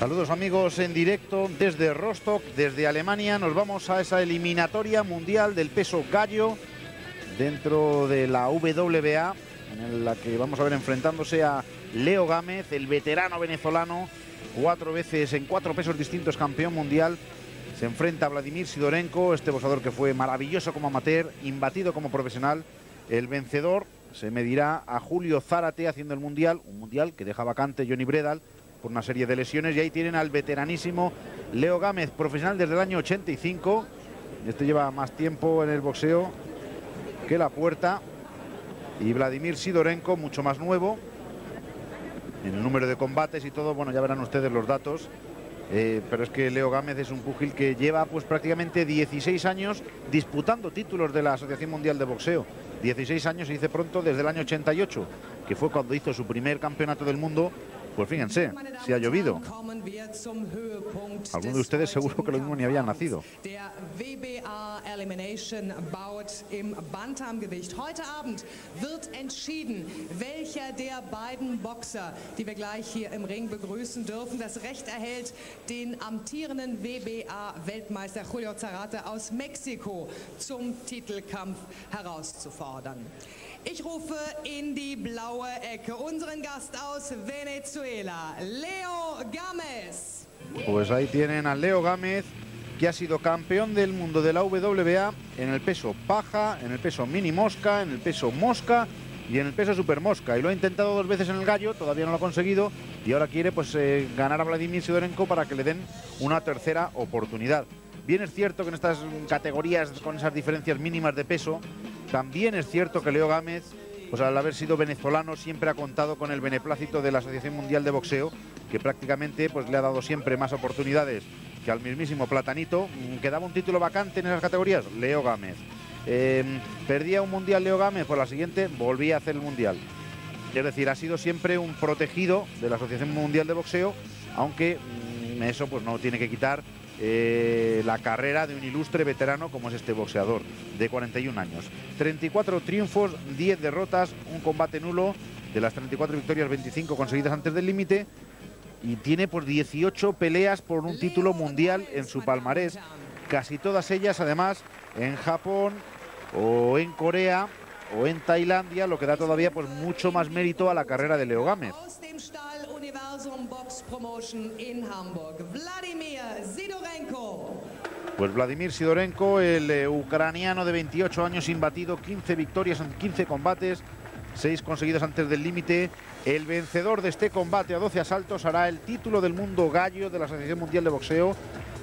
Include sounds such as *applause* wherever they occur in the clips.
Saludos amigos en directo desde Rostock, desde Alemania. Nos vamos a esa eliminatoria mundial del peso gallo dentro de la WBA, en la que vamos a ver enfrentándose a Leo Gámez, el veterano venezolano, cuatro veces en cuatro pesos distintos campeón mundial. Se enfrenta a Vladimir Sidorenko, este boxeador que fue maravilloso como amateur, imbatido como profesional. El vencedor se medirá a Julio Zárate haciendo el mundial, un mundial que deja vacante Johnny Bredal por una serie de lesiones. Y ahí tienen al veteranísimo Leo Gámez, profesional desde el año 85. Este lleva más tiempo en el boxeo que la puerta. Y Vladimir Sidorenko, mucho más nuevo. En el número de combates y todo, bueno, ya verán ustedes los datos. Eh, pero es que Leo Gámez es un púgil que lleva pues prácticamente 16 años disputando títulos de la Asociación Mundial de Boxeo. 16 años, se dice pronto, desde el año 88, que fue cuando hizo su primer campeonato del mundo pues fíjense, si ha llovido. Algunos de ustedes seguro que lo mismo ni habían nacido. Heute Abend wird entschieden, welcher der beiden Boxer, die wir gleich hier im Ring begrüßen dürfen, das Recht erhält, den amtierenden WBA-Weltmeister Julio Zarate aus Mexiko zum Titelkampf herauszufordern. Ich rufe in die blaue Ecke unseren Gast aus Venezuela, Leo Gámez. Pues ahí tienen a Leo Gámez, que ha sido campeón del mundo de la WBA en el peso paja, en el peso mini mosca, en el peso mosca y en el peso super mosca. Y lo ha intentado dos veces en el gallo, todavía no lo ha conseguido y ahora quiere pues eh, ganar a Vladimir Sidorenko para que le den una tercera oportunidad. Bien es cierto que en estas categorías con esas diferencias mínimas de peso también es cierto que Leo Gámez, pues al haber sido venezolano, siempre ha contado con el beneplácito de la Asociación Mundial de Boxeo, que prácticamente pues, le ha dado siempre más oportunidades que al mismísimo Platanito. Mm, ¿Quedaba un título vacante en esas categorías? Leo Gámez. Em, ¿Perdía un mundial Leo Gámez? Pues la siguiente volvía a hacer el mundial. Es decir, ha sido siempre un protegido de la Asociación Mundial de Boxeo, aunque mm, eso pues no tiene que quitar eh, la carrera de un ilustre veterano como es este boxeador de 41 años. 34 triunfos, 10 derrotas, un combate nulo, de las 34 victorias 25 conseguidas antes del límite y tiene por 18 peleas por un título mundial en su palmarés, casi todas ellas además en Japón o en Corea o en Tailandia, lo que da todavía pues mucho más mérito a la carrera de Leo Gámez. Pues Vladimir Sidorenko, el eh, ucraniano de 28 años, imbatido, 15 victorias en 15 combates, 6 conseguidos antes del límite. El vencedor de este combate a 12 asaltos hará el título del mundo gallo de la Asociación Mundial de Boxeo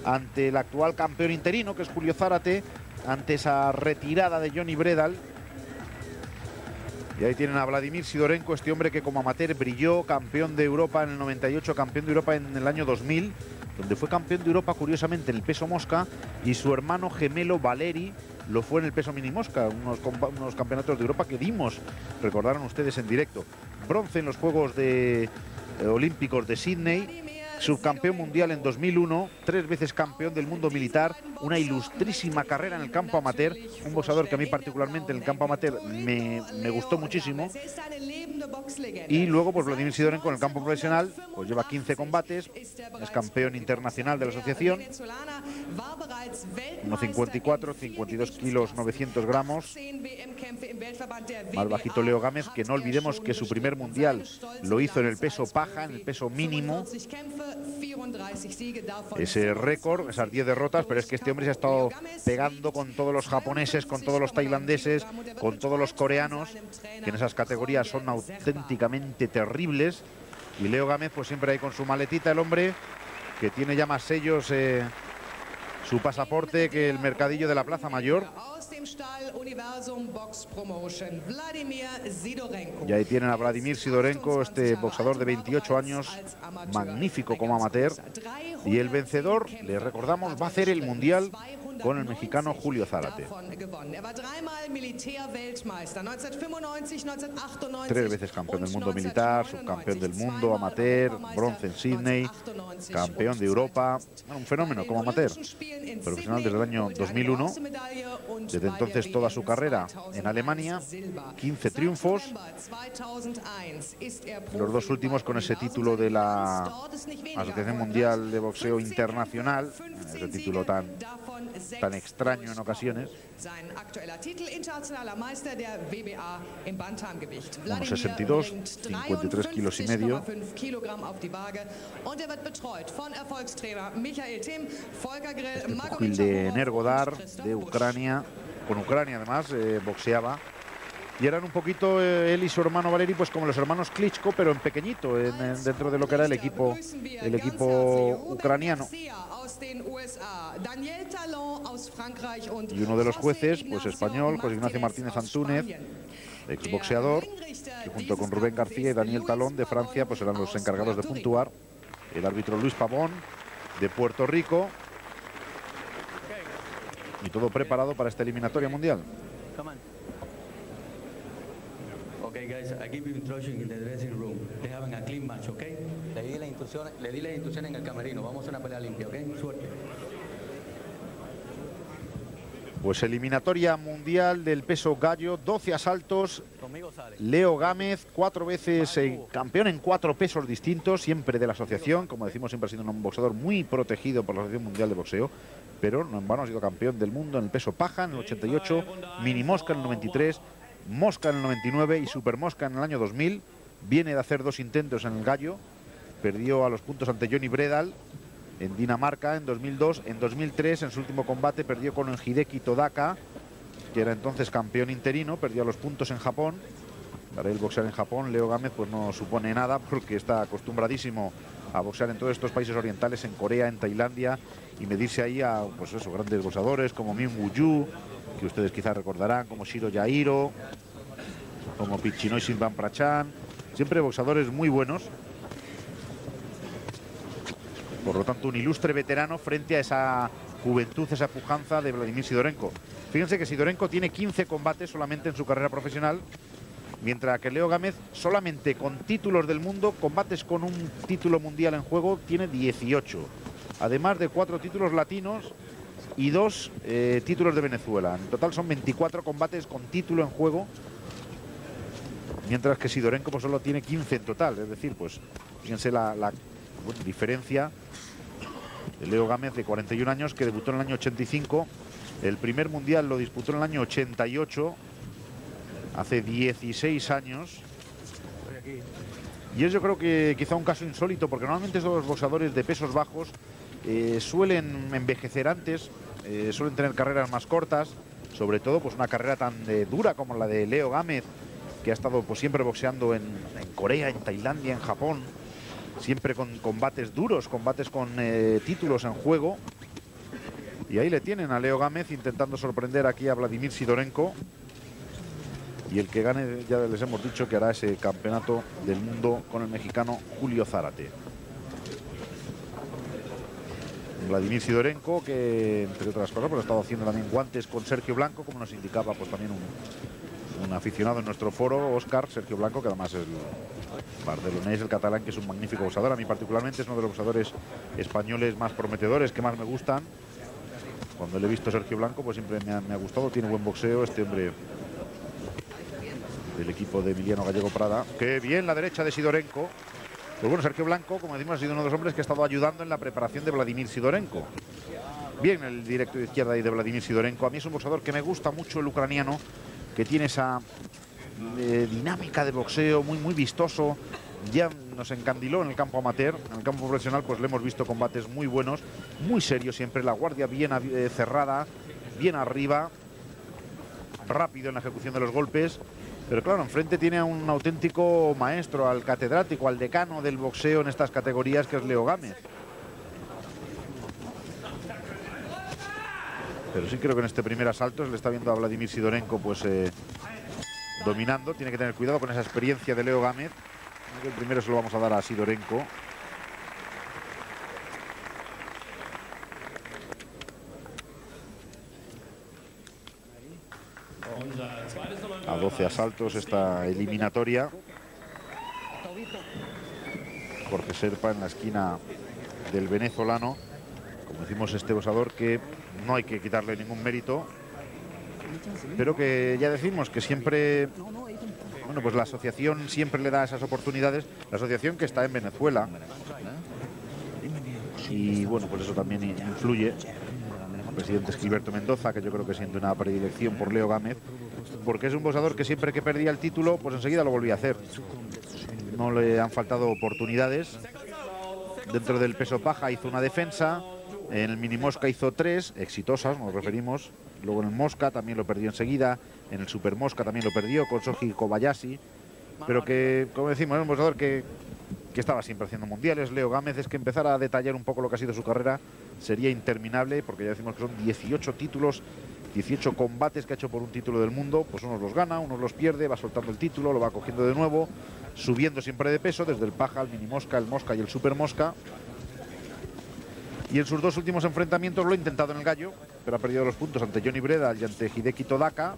ante el actual campeón interino, que es Julio Zárate, ante esa retirada de Johnny Bredal, y ahí tienen a Vladimir Sidorenko, este hombre que como amateur brilló, campeón de Europa en el 98, campeón de Europa en el año 2000, donde fue campeón de Europa curiosamente en el peso mosca y su hermano gemelo Valeri lo fue en el peso mini mosca, unos, campeonatos de Europa que dimos, recordaron ustedes en directo. Bronce en los Juegos eh, Olímpicos de Sydney subcampeón mundial en 2001, tres veces campeón del mundo militar, una ilustrísima carrera en el campo amateur, un boxeador que a mí particularmente en el campo amateur me, gustó muchísimo. Y luego pues Vladimir Sidorenko en el campo profesional, pues lleva 15 combates, es campeón internacional de la asociación, 1,54, 52 kilos, 900 gramos, más bajito Leo Gámez, que no olvidemos que su primer mundial lo hizo en el peso paja, en el peso mínimo, ese récord, esas 10 derrotas, pero es que este hombre se ha estado pegando con todos los japoneses, con todos los tailandeses, con todos los coreanos, que en esas categorías son auténticamente terribles. Y Leo Gámez, pues siempre ahí con su maletita, el hombre, que tiene ya más sellos, eh, su pasaporte que el mercadillo de la Plaza Mayor. Y ahí tienen a Vladimir Sidorenko, este boxador de 28 años, magnífico como amateur. Y el vencedor, le recordamos, va a hacer el Mundial con el mexicano Julio Zárate. Tres veces campeón del mundo militar, subcampeón del mundo, amateur, bronce en Sydney, campeón de Europa, un fenómeno como amateur, profesional desde el año 2001, desde entonces toda su carrera en Alemania, 15 triunfos, los dos últimos con ese título de la Asociación Mundial de Boxeo Internacional, ese título tan, tan extraño en ocasiones. Unos 62, 53 kilos y medio. Este de Nergodar, de Ucrania, con Ucrania además, eh, boxeaba y eran un poquito eh, él y su hermano Valeri pues como los hermanos Klitschko pero en pequeñito dentro de lo que era el equipo el equipo ucraniano. Y uno de los jueces pues español José Ignacio Martínez Antúnez exboxeador que junto con Rubén García y Daniel Talón de Francia pues eran los encargados de puntuar. El árbitro Luis Pavón de Puerto Rico. Y todo preparado para esta eliminatoria mundial guys, I give you instruction in the dressing room. They having a clean match, okay? Le di las instrucciones, le di las instrucciones en el camerino. Vamos a una pelea limpia, okay? Suerte. Pues eliminatoria mundial del peso gallo, 12 asaltos. Leo Gámez, cuatro veces eh, campeón en cuatro pesos distintos, siempre de la asociación. Como decimos, siempre ha sido un boxeador muy protegido por la Asociación Mundial de Boxeo. Pero no en vano ha sido campeón del mundo en el peso paja en el 88, mini mosca en el 93, Mosca en el 99 y Super Mosca en el año 2000. Viene de hacer dos intentos en el gallo. Perdió a los puntos ante Johnny Bredal en Dinamarca en 2002. En 2003, en su último combate, perdió con el Hideki Todaka, que era entonces campeón interino. Perdió a los puntos en Japón. Para él boxear en Japón, Leo Gámez pues no supone nada *laughs* porque está acostumbradísimo a boxear en todos estos países orientales, en Corea, en Tailandia y medirse ahí a pues eso, grandes boxeadores como Min Woo Yu, que ustedes quizás recordarán, como Shiro Yairo, como Pichinoi Silvan Prachan, siempre boxadores muy buenos. Por lo tanto, un ilustre veterano frente a esa juventud, esa pujanza de Vladimir Sidorenko. Fíjense que Sidorenko tiene 15 combates solamente en su carrera profesional, mientras que Leo Gámez solamente con títulos del mundo, combates con un título mundial en juego, tiene 18. Además de cuatro títulos latinos y dos eh, títulos de Venezuela. En total son 24 combates con título en juego, mientras que Sidorenko pues, solo tiene 15 en total. Es decir, pues fíjense la, diferencia de Leo Gámez de 41 años que debutó en el año 85. El primer mundial lo disputó en el año 88, hace 16 años. Y es yo creo que quizá un caso insólito, porque normalmente los boxadores de pesos bajos eh, suelen envejecer antes, eh, suelen tener carreras más cortas, sobre todo pues una carrera tan dura como la de Leo Gámez, que ha estado pues, siempre boxeando en, Corea, en Tailandia, en Japón, siempre con combates duros, combates con eh, títulos en juego. Y ahí le tienen a Leo Gámez intentando sorprender aquí a Vladimir Sidorenko. Y el que gane, ya les hemos dicho que hará ese campeonato del mundo con el mexicano Julio Zárate. Vladimir Sidorenko, que entre otras cosas pues, ha estado haciendo también guantes con Sergio Blanco, como nos indicaba pues también un, aficionado en nuestro foro, Oscar Sergio Blanco, que además es el barcelonés, el catalán, que es un magnífico boxador. A mí particularmente es uno de los boxadores españoles más prometedores, que más me gustan. Cuando le he visto a Sergio Blanco, pues siempre me ha, me ha gustado, tiene buen boxeo, este hombre del equipo de Emiliano Gallego Prada. Qué bien la derecha de Sidorenko. Pues bueno, Sergio Blanco, como decimos, ha sido uno de los hombres que ha estado ayudando en la preparación de Vladimir Sidorenko. Bien el directo de izquierda ahí de Vladimir Sidorenko. A mí es un boxeador que me gusta mucho el ucraniano, que tiene esa eh, dinámica de boxeo muy, muy vistoso. Ya nos encandiló en el campo amateur, en el campo profesional pues le hemos visto combates muy buenos, muy serios siempre, la guardia bien eh, cerrada, bien arriba, rápido en la ejecución de los golpes pero claro, enfrente tiene a un auténtico maestro, al catedrático, al decano del boxeo en estas categorías, que es Leo Gámez. Pero sí creo que en este primer asalto se le está viendo a Vladimir Sidorenko pues eh, dominando. Tiene que tener cuidado con esa experiencia de Leo Gámez. El primero se lo vamos a dar a Sidorenko. 12 asaltos esta eliminatoria. Jorge Serpa en la esquina del venezolano. Como decimos, este boxador que no hay que quitarle ningún mérito, pero que ya decimos que siempre, bueno, pues la asociación siempre le da esas oportunidades. La asociación que está en Venezuela. Y bueno, pues eso también influye. Presidente Esquilberto Mendoza, que yo creo que siente una predilección por Leo Gámez, porque es un boxador que siempre que perdía el título, pues enseguida lo volvía a hacer. No le han faltado oportunidades. Dentro del peso paja hizo una defensa, en el mini mosca hizo tres, exitosas, nos referimos. Luego en el mosca también lo perdió enseguida. En el super mosca también lo perdió con Soji Kobayashi. Pero que, como decimos, es un boxeador que, que estaba siempre haciendo mundiales. Leo Gámez es que empezar a detallar un poco lo que ha sido su carrera sería interminable, porque ya decimos que son 18 títulos 18 combates que ha hecho por un título del mundo, pues unos los gana, unos los pierde, va soltando el título, lo va cogiendo de nuevo, subiendo siempre de peso, desde el paja, el mini mosca, el mosca y el super mosca. Y en sus dos últimos enfrentamientos lo ha intentado en el gallo, pero ha perdido los puntos ante Johnny Breda y ante Hideki Todaka,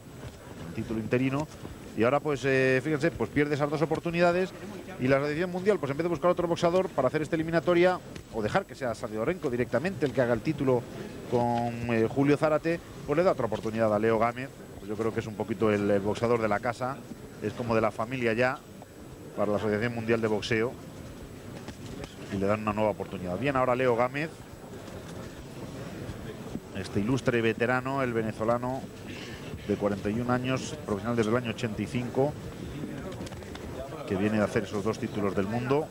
título interino. Y ahora, pues, eh, fíjense, pues pierde esas dos oportunidades y la Asociación Mundial, pues en vez de buscar otro boxador para hacer esta eliminatoria o dejar que sea Renko directamente el que haga el título con eh, Julio Zárate, pues le da otra oportunidad a Leo Gámez. Pues yo creo que es un poquito el, el boxeador de la casa, es como de la familia ya para la Asociación Mundial de Boxeo y le dan una nueva oportunidad. Bien, ahora Leo Gámez, este ilustre veterano, el venezolano de 41 años, profesional desde el año 85, que viene de hacer esos dos títulos del mundo.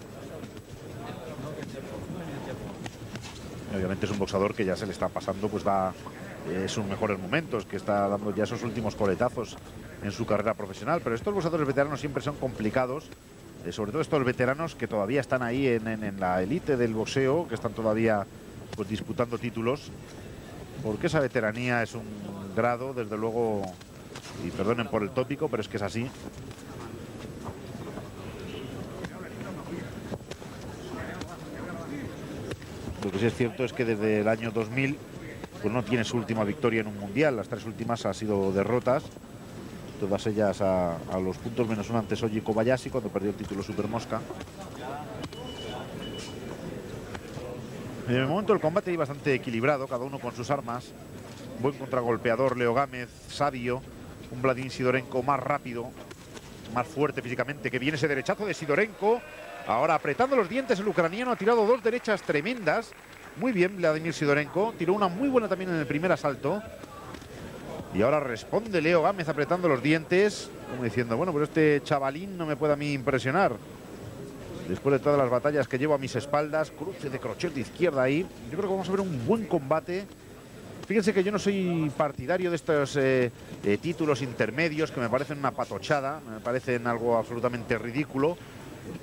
Obviamente es un boxador que ya se le está pasando, pues va eh, sus mejores momentos, que está dando ya esos últimos coletazos en su carrera profesional. Pero estos boxadores veteranos siempre son complicados, eh, sobre todo estos veteranos que todavía están ahí en, en la élite del boxeo, que están todavía pues disputando títulos porque esa veteranía es un grado, desde luego, y perdonen por el tópico, pero es que es así. Lo que sí es cierto es que desde el año 2000 pues no tiene su última victoria en un mundial. Las tres últimas han sido derrotas, todas ellas a, a los puntos menos uno ante Soji Kobayashi cuando perdió el título Super Mosca. En el momento del combate iba bastante equilibrado, cada uno con sus armas. Buen contragolpeador, Leo Gámez, sabio. Un Vladimir Sidorenko más rápido, más fuerte físicamente. Que viene ese derechazo de Sidorenko. Ahora apretando los dientes el ucraniano ha tirado dos derechas tremendas. Muy bien Vladimir Sidorenko. Tiró una muy buena también en el primer asalto. Y ahora responde Leo Gámez apretando los dientes. Como diciendo, bueno, pero este chavalín no me puede a mí impresionar después de todas las batallas que llevo a mis espaldas, cruce de crochet de izquierda ahí. Yo creo que vamos a ver un buen combate. Fíjense que yo no soy partidario de estos eh, eh, títulos intermedios que me parecen una patochada, me parecen algo absolutamente ridículo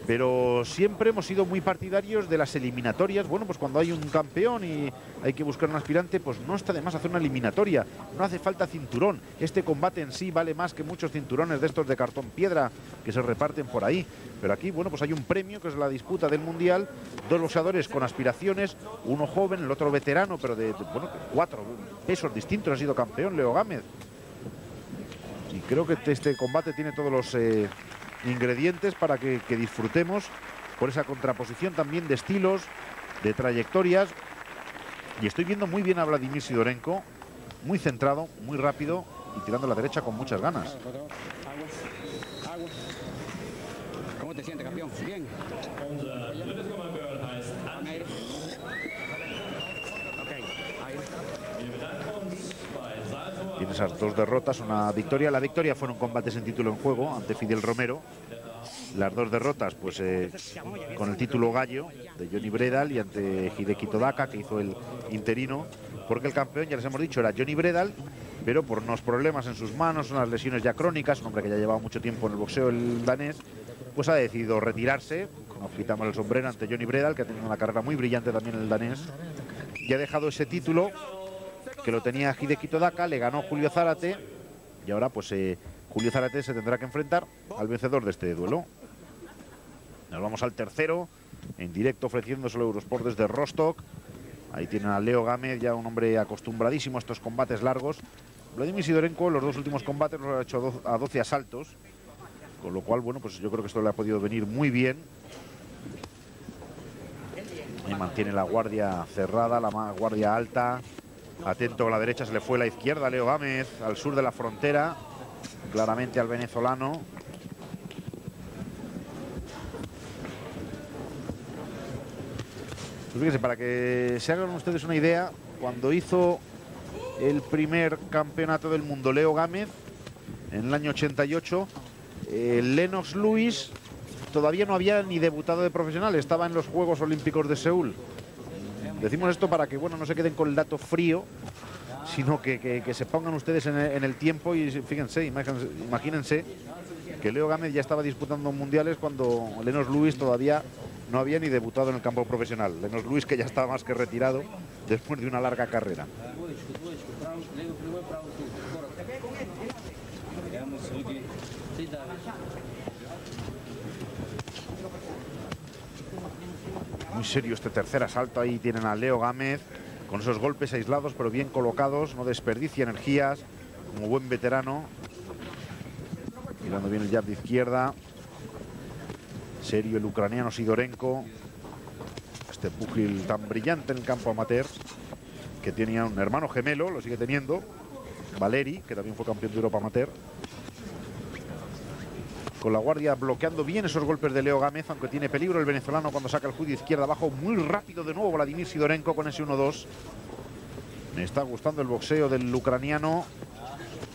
pero siempre hemos sido muy partidarios de las eliminatorias. Bueno, pues cuando hay un campeón y hay que buscar un aspirante, pues no está de más hacer una eliminatoria. No hace falta cinturón. Este combate en sí vale más que muchos cinturones de estos de cartón piedra que se reparten por ahí. Pero aquí, bueno, pues hay un premio que es la disputa del Mundial. Dos boxeadores con aspiraciones, uno joven, el otro veterano, pero de, bueno, cuatro pesos distintos ha sido campeón, Leo Gámez. Y creo que este combate tiene todos los... Eh, ingredientes para que, disfrutemos por esa contraposición también de estilos, de trayectorias. Y estoy viendo muy bien a Vladimir Sidorenko, muy centrado, muy rápido y tirando a la derecha con muchas ganas. ¿Cómo te sientes, campeón? Bien. Esas dos derrotas, una victoria. La victoria fueron combates en título en juego ante Fidel Romero. Las dos derrotas, pues eh, con el título gallo de Johnny Bredal y ante Hideki Todaka, que hizo el interino, porque el campeón, ya les hemos dicho, era Johnny Bredal, pero por unos problemas en sus manos, unas lesiones ya crónicas, un hombre que ya llevaba mucho tiempo en el boxeo, el danés, pues ha decidido retirarse. Nos quitamos el sombrero ante Johnny Bredal, que ha tenido una carrera muy brillante también el danés, y ha dejado ese título que lo tenía Hideki Todaka, le ganó Julio Zárate y ahora pues eh, Julio Zárate se tendrá que enfrentar al vencedor de este duelo. Nos vamos al tercero, en directo ofreciéndoselo Eurosport desde Rostock. Ahí tienen a Leo Gámez, ya un hombre acostumbradísimo a estos combates largos. Vladimir Sidorenko los dos últimos combates los ha hecho a 12 asaltos, con lo cual, bueno, pues yo creo que esto le ha podido venir muy bien. Y mantiene la guardia cerrada, la guardia alta. Atento a la derecha, se le fue la izquierda Leo Gámez, al sur de la frontera, claramente al venezolano. Pues fíjense, para que se hagan ustedes una idea, cuando hizo el primer campeonato del mundo Leo Gámez, en el año 88, Lennox Lewis todavía no había ni debutado de profesional, estaba en los Juegos Olímpicos de Seúl. Decimos esto para que bueno, no se queden con el dato frío, sino que, se pongan ustedes en el, tiempo y fíjense, imagínense, que Leo Gámez ya estaba disputando mundiales cuando Lennox Lewis todavía no había ni debutado en el campo profesional. Lennox Lewis que ya estaba más que retirado después de una larga carrera. Muy serio este tercer asalto. Ahí tienen a Leo Gámez con esos golpes aislados pero bien colocados. No desperdicia energías como buen veterano. Mirando bien el jab de izquierda. Serio el ucraniano Sidorenko. Este pugil tan brillante en el campo amateur. Que tenía un hermano gemelo, lo sigue teniendo. Valeri, que también fue campeón de Europa amateur con la guardia bloqueando bien esos golpes de Leo Gámez, aunque tiene peligro el venezolano cuando saca el judío izquierda abajo, muy rápido de nuevo Vladimir Sidorenko con ese 1-2. Me está gustando el boxeo del ucraniano,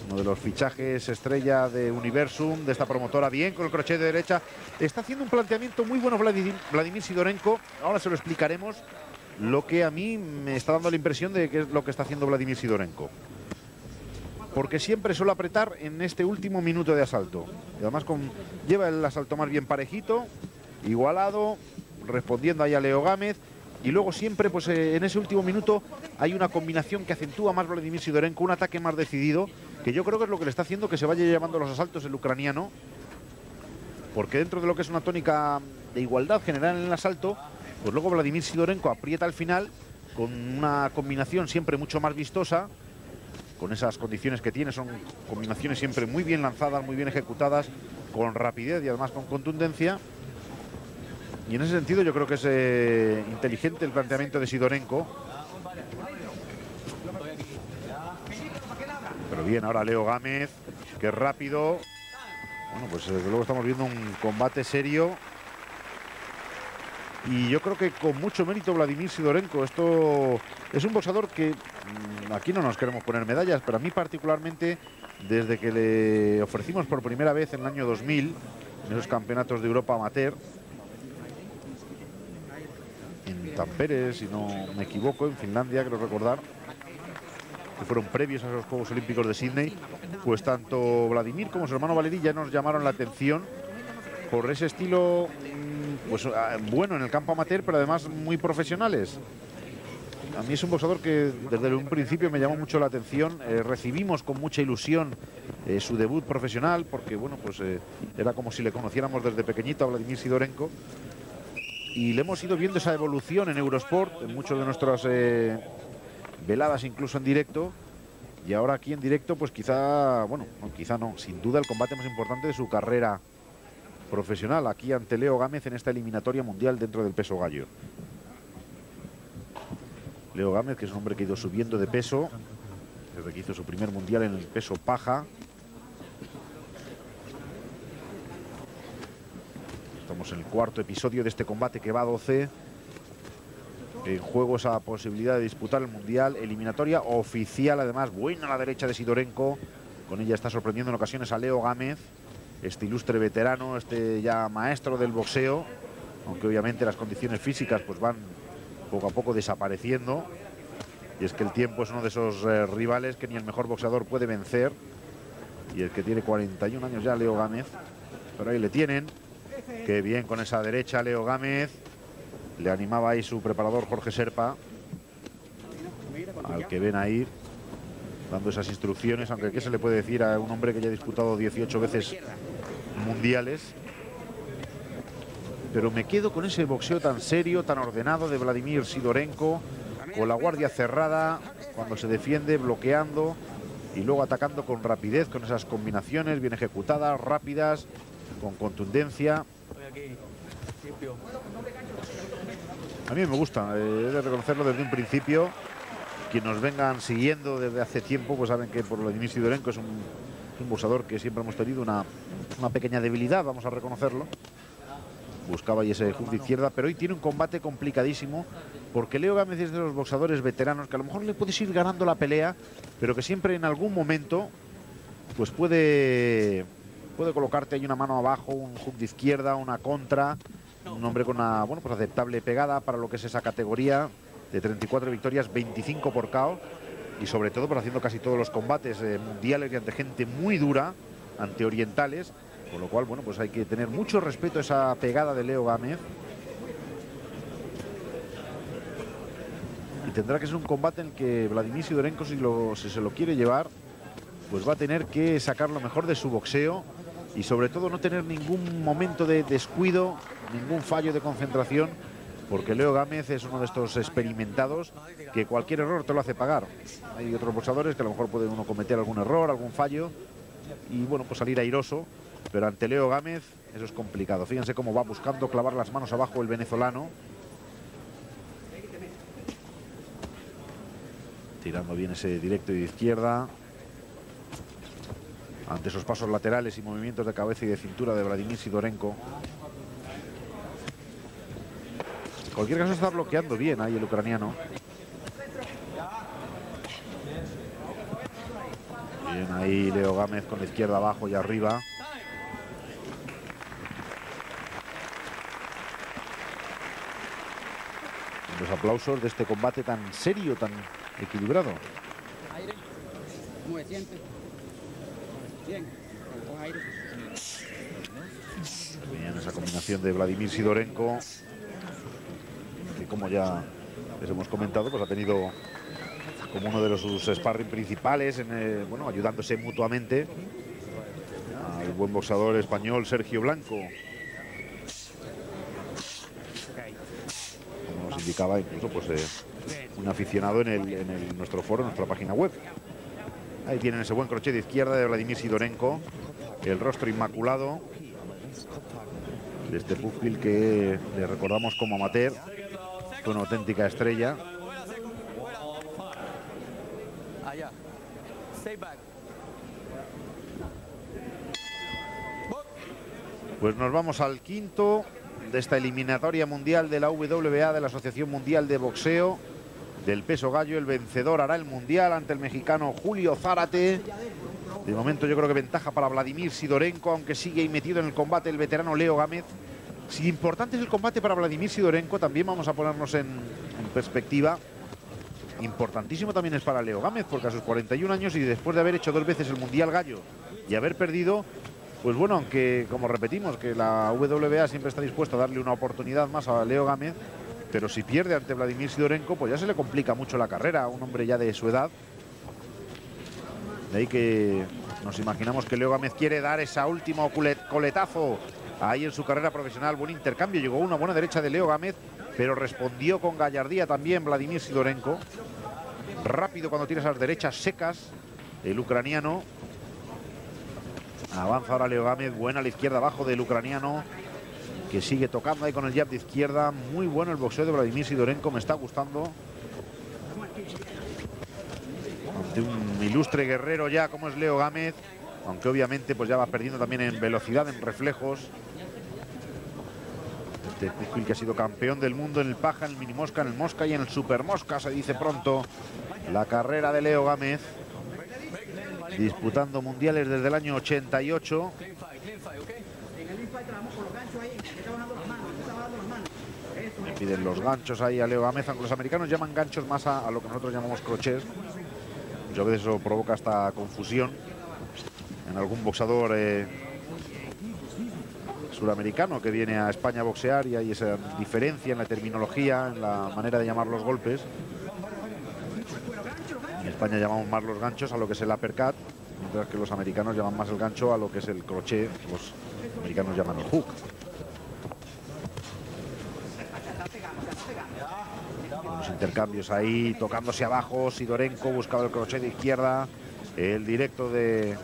uno de los fichajes estrella de Universum, de esta promotora, bien con el crochet de derecha. Está haciendo un planteamiento muy bueno Vladimir, Sidorenko, ahora se lo explicaremos, lo que a mí me está dando la impresión de que es lo que está haciendo Vladimir Sidorenko porque siempre suele apretar en este último minuto de asalto. Y además lleva el asalto más bien parejito, igualado, respondiendo ahí a Leo Gámez. Y luego siempre, pues eh, en ese último minuto, hay una combinación que acentúa más Vladimir Sidorenko, un ataque más decidido, que yo creo que es lo que le está haciendo que se vaya llevando los asaltos el ucraniano. Porque dentro de lo que es una tónica de igualdad general en el asalto, pues luego Vladimir Sidorenko aprieta al final con una combinación siempre mucho más vistosa, con esas condiciones que tiene. Son combinaciones siempre muy bien lanzadas, muy bien ejecutadas, con rapidez y además con contundencia. Y en ese sentido yo creo que es eh, inteligente el planteamiento de Sidorenko. Pero bien, ahora Leo Gámez, que rápido. Bueno, pues desde luego estamos viendo un combate serio. Y yo creo que con mucho mérito Vladimir Sidorenko. Esto es un boxador que mm, aquí no nos queremos poner medallas, pero a mí particularmente, desde que le ofrecimos por primera vez en el año 2000, en esos campeonatos de Europa amateur, en Tampere, si no me equivoco, en Finlandia, creo recordar, que fueron previos a esos Juegos Olímpicos de Sydney, pues tanto Vladimir como su hermano Valery ya nos llamaron la atención por ese estilo mm, pues ah, bueno en el campo amateur, pero además muy profesionales a mí es un boxeador que desde un principio me llamó mucho la atención. Eh, recibimos con mucha ilusión eh, su debut profesional, porque bueno, pues eh, era como si le conociéramos desde pequeñito a Vladimir Sidorenko. Y le hemos ido viendo esa evolución en Eurosport, en muchas de nuestras veladas, incluso en directo. Y ahora aquí en directo, pues quizá, bueno, quizá no, sin duda el combate más importante de su carrera profesional, aquí ante Leo Gámez en esta eliminatoria mundial dentro del peso gallo. Leo Gámez, que es un hombre que ha ido subiendo de peso desde que hizo su primer mundial en el peso paja. Estamos en el cuarto episodio de este combate que va a 12. En juego esa posibilidad de disputar el mundial. Eliminatoria oficial, además, buena a la derecha de Sidorenko. Con ella está sorprendiendo en ocasiones a Leo Gámez, este ilustre veterano, este ya maestro del boxeo. Aunque obviamente las condiciones físicas pues van poco a poco desapareciendo. Y es que el tiempo es uno de esos eh, rivales que ni el mejor boxeador puede vencer. Y el que tiene 41 años ya, Leo Gámez. Pero ahí le tienen. Qué bien con esa derecha, Leo Gámez. Le animaba ahí su preparador Jorge Serpa. Al que ven ahí dando esas instrucciones. Aunque qué se le puede decir a un hombre que ya ha disputado 18 veces mundiales pero me quedo con ese boxeo tan serio, tan ordenado de Vladimir Sidorenko, con la guardia cerrada, cuando se defiende, bloqueando, y luego atacando con rapidez, con esas combinaciones bien ejecutadas, rápidas, con contundencia. A mí me gusta, eh, he de reconocerlo desde un principio. Quienes nos vengan siguiendo desde hace tiempo, pues saben que por Vladimir Sidorenko es un, un boxeador que siempre hemos tenido una, una pequeña debilidad, vamos a reconocerlo. Buscaba ahí ese hook de izquierda, pero hoy tiene un combate complicadísimo porque Leo Gámez es de los boxeadores veteranos que a lo mejor le puedes ir ganando la pelea, pero que siempre en algún momento pues puede, puede colocarte ahí una mano abajo, un hook de izquierda, una contra, un hombre con una bueno, pues aceptable pegada para lo que es esa categoría de 34 victorias, 25 por KO y sobre todo por haciendo casi todos los combates eh, mundiales y ante gente muy dura, ante orientales, con lo cual, bueno, pues hay que tener mucho respeto a esa pegada de Leo Gámez. Y tendrá que ser un combate en el que Vladimir Sidorenko, si se lo quiere llevar, pues va a tener que sacar lo mejor de su boxeo y sobre todo no tener ningún momento de descuido, ningún fallo de concentración, porque Leo Gámez es uno de estos experimentados que cualquier error te lo hace pagar. Hay otros boxeadores que a lo mejor puede uno cometer algún error, algún fallo y bueno, pues salir airoso, pero ante Leo Gámez eso es complicado. Fíjense cómo va buscando clavar las manos abajo el venezolano. Tirando bien ese directo de izquierda. Ante esos pasos laterales y movimientos de cabeza y de cintura de Vladimir Sidorenko. En cualquier caso está bloqueando bien ahí el ucraniano. Bien ahí Leo Gámez con la izquierda abajo y arriba. Los aplausos de este combate tan serio, tan equilibrado. Bien. Esa combinación de Vladimir Sidorenko, como ya les hemos comentado, pues ha tenido como uno de sus sparring principales, eh, ayudándose mutuamente al buen boxeador español Sergio Blanco. Como nos indicaba incluso pues, eh, un aficionado en, nuestro foro, en nuestra página web. Ahí tienen ese buen crochet de izquierda de Vladimir Sidorenko, el rostro inmaculado de este pugil que le recordamos como amateur, fue una auténtica estrella. Allá. Stay back. Pues nos vamos al quinto de esta eliminatoria mundial de la WBA, de la Asociación Mundial de Boxeo, del peso gallo. El vencedor hará el mundial ante el mexicano Julio Zárate. De momento yo creo que ventaja para Vladimir Sidorenko, aunque sigue ahí metido en el combate el veterano Leo Gámez. Si importante es el combate para Vladimir Sidorenko, también vamos a ponernos en, perspectiva. Importantísimo también es para Leo Gámez, porque a sus 41 años y después de haber hecho dos veces el Mundial Gallo y haber perdido, pues bueno, aunque como repetimos que la WBA siempre está dispuesta a darle una oportunidad más a Leo Gámez, pero si pierde ante Vladimir Sidorenko, pues ya se le complica mucho la carrera a un hombre ya de su edad. De ahí que nos imaginamos que Leo Gámez quiere dar esa última coletazo ahí en su carrera profesional. Buen intercambio, llegó una buena derecha de Leo Gámez, pero respondió con gallardía también Vladimir Sidorenko. Rápido cuando tira esas derechas secas, el ucraniano. Avanza ahora Leo Gámez, buena a la izquierda abajo del ucraniano, que sigue tocando ahí con el jab de izquierda. Muy bueno el boxeo de Vladimir Sidorenko, me está gustando. Ante un ilustre guerrero ya como es Leo Gámez, aunque obviamente pues ya va perdiendo también en velocidad, en reflejos. Pujil que ha sido campeón del mundo en el paja, en el mini mosca, en el mosca y en el super mosca, se dice pronto. La carrera de Leo Gámez, disputando mundiales desde el año 88. En el infight trabajamos con los ganchos ahí. Está trabajando las manos. Está trabajando las manos. Eso. Le piden los ganchos ahí a Leo Gámez, aunque los americanos llaman ganchos más a, a lo que nosotros llamamos crochets. Muchas veces eso provoca hasta confusión en algún boxador eh, suramericano que viene a España a boxear y hay esa diferencia en la terminología, en la manera de llamar los golpes. En España llamamos más los ganchos a lo que es el uppercut, mientras que los americanos llaman más el gancho a lo que es el crochet, los americanos llaman el hook. Intercambios ahí, tocándose abajo, Sidorenko buscaba el crochet de izquierda, El directo de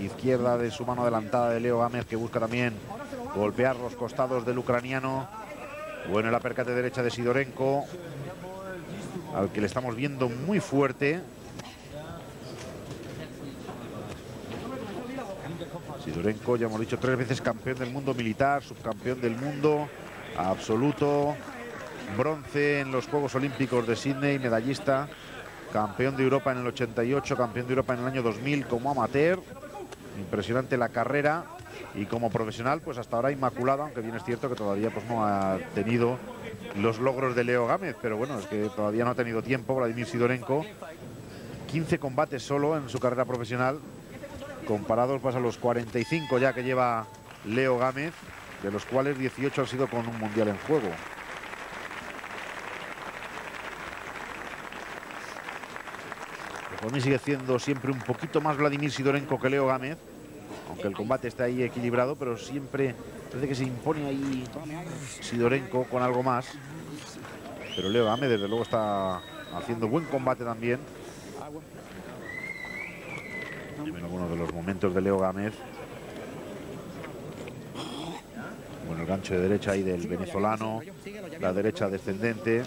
izquierda de su mano adelantada de Leo Gámez que busca también golpear los costados del ucraniano. Bueno, el apercate derecha de Sidorenko, al que le estamos viendo muy fuerte. Sidorenko, ya hemos dicho tres veces campeón del mundo militar, subcampeón del mundo absoluto, bronce en los Juegos Olímpicos de Sydney, medallista, campeón de Europa en el 88, campeón de Europa en el año 2000 como amateur. Impresionante la carrera y como profesional, pues hasta ahora inmaculada, aunque bien es cierto que todavía pues, no ha tenido los logros de Leo Gámez, pero bueno, es que todavía no ha tenido tiempo Vladimir Sidorenko. 15 combates solo en su carrera profesional, comparados pues, a los 45 ya que lleva Leo Gámez, de los cuales 18 han sido con un mundial en juego. Por mí sigue siendo siempre un poquito más Vladimir Sidorenko que Leo Gámez, aunque el combate está ahí equilibrado, pero siempre parece que se impone ahí Sidorenko con algo más. Pero Leo Gámez desde luego está haciendo buen combate también. También algunos de los momentos de Leo Gámez. Bueno, el gancho de derecha ahí del venezolano, la derecha descendente.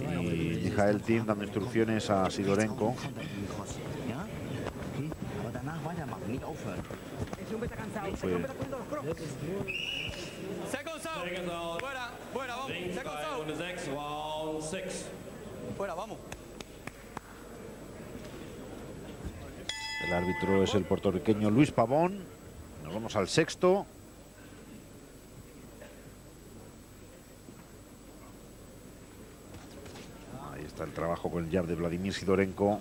Y Mijael Tim dando instrucciones a Sidorenko. Fuera, fuera, vamos. Fuera, vamos. El árbitro es el puertorriqueño Luis Pavón. Nos vamos al sexto. Ahí está el trabajo con el jab de Vladimir Sidorenko.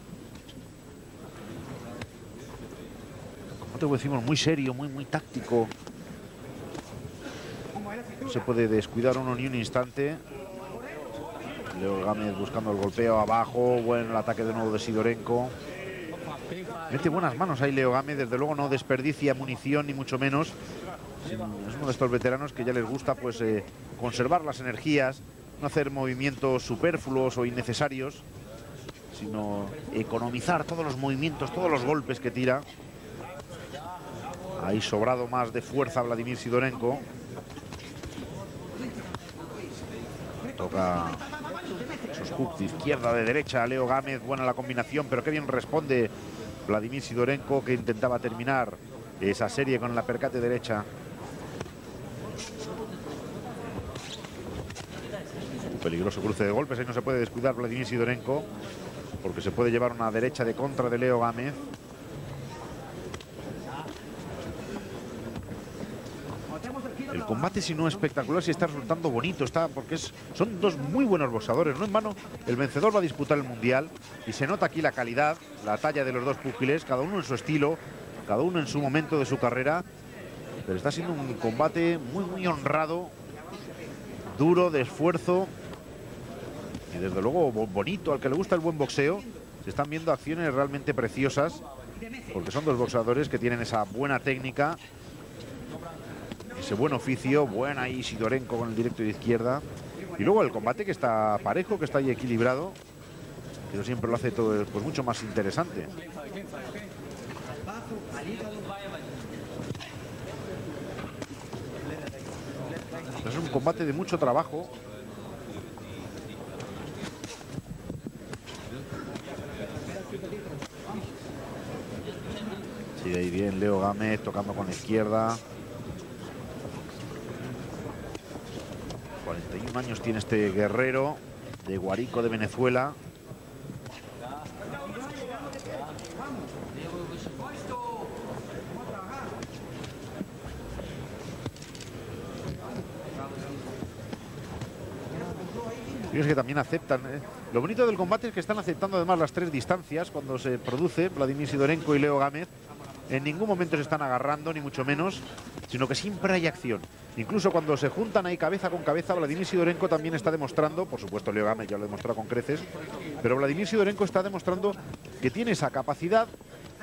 Decimos, muy serio, muy, muy táctico. No se puede descuidar uno ni un instante. Leo Gámez buscando el golpeo abajo. Bueno, el ataque de nuevo de Sidorenko. Mete buenas manos ahí Leo Gámez, desde luego no desperdicia munición ni mucho menos. Es uno de estos veteranos que ya les gusta pues eh, conservar las energías, no hacer movimientos superfluos o innecesarios, sino economizar todos los movimientos, todos los golpes que tira. Ahí sobrado más de fuerza Vladimir Sidorenko. Toca hooks de izquierda, de derecha, Leo Gámez, buena la combinación, pero qué bien responde Vladimir Sidorenko que intentaba terminar esa serie con la percate derecha. Peligroso cruce de golpes, ahí no se puede descuidar Vladimir Sidorenko porque se puede llevar una derecha de contra de Leo Gámez. El combate si no espectacular, si está resultando bonito, está porque es, son dos muy buenos boxadores, no en vano. El vencedor va a disputar el mundial y se nota aquí la calidad, la talla de los dos púgiles, cada uno en su estilo, cada uno en su momento de su carrera. Pero está siendo un combate muy muy honrado, duro, de esfuerzo y desde luego bonito. Al que le gusta el buen boxeo, se están viendo acciones realmente preciosas porque son dos boxeadores que tienen esa buena técnica ese buen oficio, buena ahí Sidorenko con el directo de izquierda. Y luego el combate que está parejo, que está ahí equilibrado, que siempre lo hace todo pues, mucho más interesante. Es un combate de mucho trabajo. Sigue ahí bien Leo Gámez tocando con la izquierda. 41 años tiene este guerrero de Guarico de Venezuela. Fíjense que también aceptan. ¿eh? Lo bonito del combate es que están aceptando además las tres distancias cuando se produce Vladimir Sidorenko y Leo Gámez. En ningún momento se están agarrando, ni mucho menos, sino que siempre hay acción. Incluso cuando se juntan ahí cabeza con cabeza, Vladimir Sidorenko también está demostrando, por supuesto Leo Gámez ya lo ha demostrado con creces, pero Vladimir Sidorenko está demostrando que tiene esa capacidad,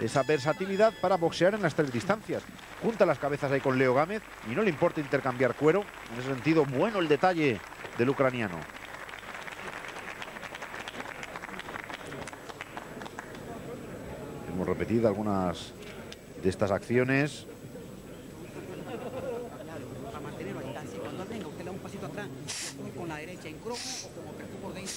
esa versatilidad para boxear en las tres distancias. Junta las cabezas ahí con Leo Gámez y no le importa intercambiar cuero. En ese sentido, bueno el detalle del ucraniano. Hemos repetido algunas de estas acciones. Para mantenerlo a distancia. Cuando él venga, usted le da un pasito atrás, coge con la derecha en cromo o como que por dentro.